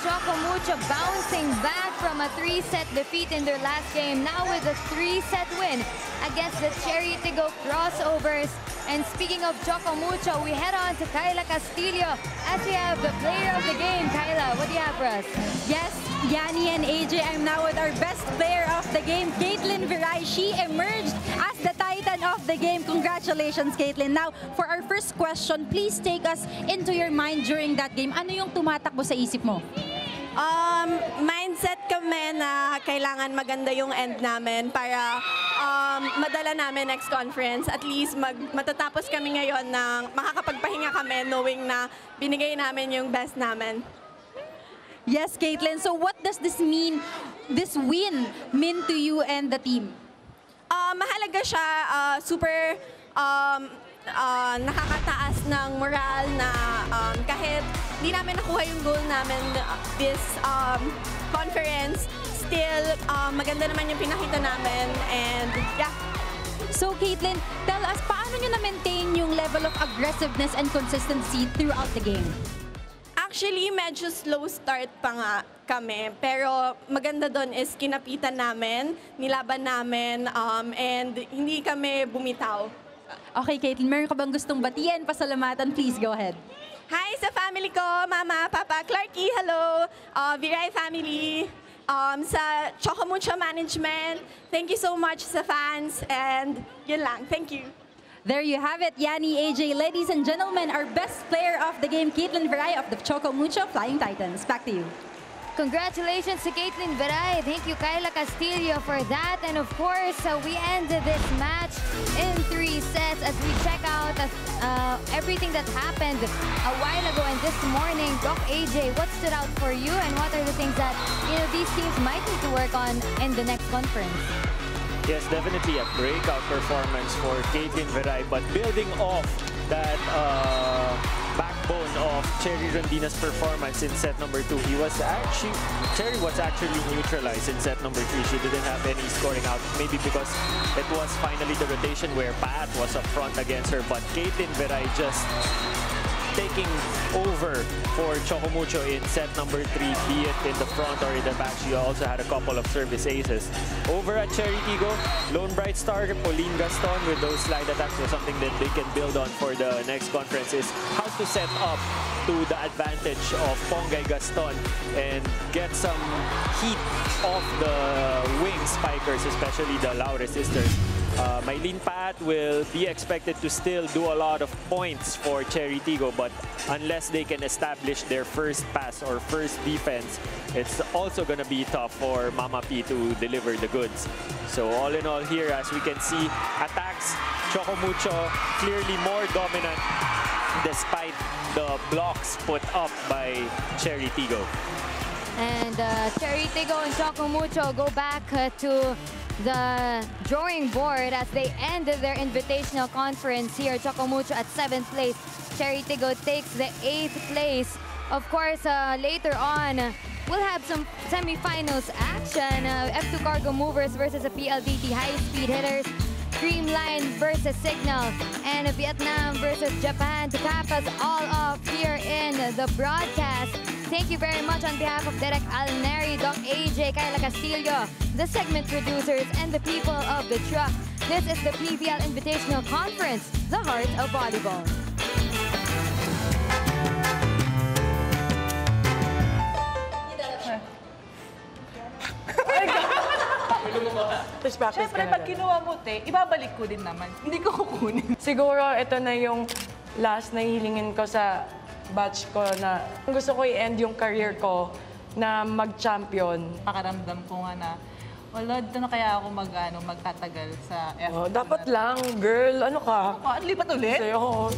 Chocomucho bouncing back from a three-set defeat in their last game, now with a three-set win against the Chery Tiggo Crossovers. And speaking of Chocomucho, we head on to Kyla Castillo as we have the player of the game. Kyla, what do you have for us? Yes, Yanni and AJ, I'm now with our best player of the game, Caitlin Viray. She emerged as the titan of the game. Congratulations, Caitlin. Now, for first question, please take us into your mind during that game. Ano yung tumatakbo sa isip mo? Um, mind nag-mindset kami na kailangan maganda yung end namin para um, madala namin next conference. At least mag, matatapos kami ngayon ng makakapagpahinga kami knowing na binigay namin yung best namin. Yes, Caitlin. So what does this mean, this win mean to you and the team? Ah, mahalaga siya, ah, super um, ah, nakakataas ng moral na um, kahit hindi namin nakuha yung goal namin uh, this um, conference, still ah, maganda naman yung pinakita namin and yeah. So, Caitlin, tell us, paano nyo na-maintain yung level of aggressiveness and consistency throughout the game? Actually, medyo slow start pa nga kami. Pero maganda doon is kinapitan namin, nilaban namin, um, and hindi kami bumitaw. Okay, Caitlin, meron ka bang gustong batiin, pasalamatan? Please go ahead. Hi sa family ko, Mama, Papa, Clarky, hello, uh, Viray family, um, sa Chocomucho Management. Thank you so much sa fans, and yun lang. Thank you. There you have it, Yanni, AJ. Ladies and gentlemen, our best player of the game, Caitlin Veray of the Choco Mucho Flying Titans. Back to you. Congratulations to Caitlin Viray. Thank you, Kyla Castillo, for that. And of course, uh, we ended this match in three sets as we check out uh, everything that happened a while ago and this morning. Doc AJ, what stood out for you and what are the things that you know these teams might need to work on in the next conference? Yes, definitely a breakout performance for Caitlin Viray, but building off that uh, backbone of Cherry Rondina's performance in set number two, he was actually Cherry was actually neutralized in set number three. She didn't have any scoring out, maybe because it was finally the rotation where Paat was up front against her, but Caitlin Viray just taking over for Chocomucho in set number three, be it in the front or in the back. She also had a couple of service aces. Over at Chery Tiggo, Lone Bright Star, Pauline Gaston with those slide attacks was something that they can build on for the next conference is how to set up to the advantage of Bongay Gaston and get some heat off the wing spikers, especially the Laure sisters. Uh, Mylene Paat will be expected to still do a lot of points for Chery Tiggo, but unless they can establish their first pass or first defense, it's also going to be tough for Mama P to deliver the goods. So all in all here, as we can see, attacks, Chocomucho clearly more dominant despite the blocks put up by Chery Tiggo. And uh, Chery Tiggo and Choco Mucho go back uh, to the drawing board as they ended their invitational conference here. Choco Mucho at seventh place. Chery Tiggo takes the eighth place. Of course, uh, later on, we'll have some semifinals action. Uh, F2 Cargo Movers versus the PLDT High Speed Hitters. Creamline versus Cignal and Vietnam versus Japan to cap us all off here in the broadcast. Thank you very much on behalf of Derek Alneri, Doc AJ, Kyla Castillo, the segment producers, and the people of the truck. This is the PVL Invitational Conference, the heart of volleyball. <laughs> Oh Siyempre, pag kinuha mo, te, ibabalik ko din naman. Hindi ko kukunin. <laughs> Siguro, ito na yung last na hihilingin ko sa batch ko na gusto ko i-end yung career ko na mag-champion. Pakaramdam ko nga na, wala, dito na kaya ako mag, ano, magtatagal sa F. Oh, dapat lang, girl. Ano ka? Oh, lipat ulit? Sa'yo.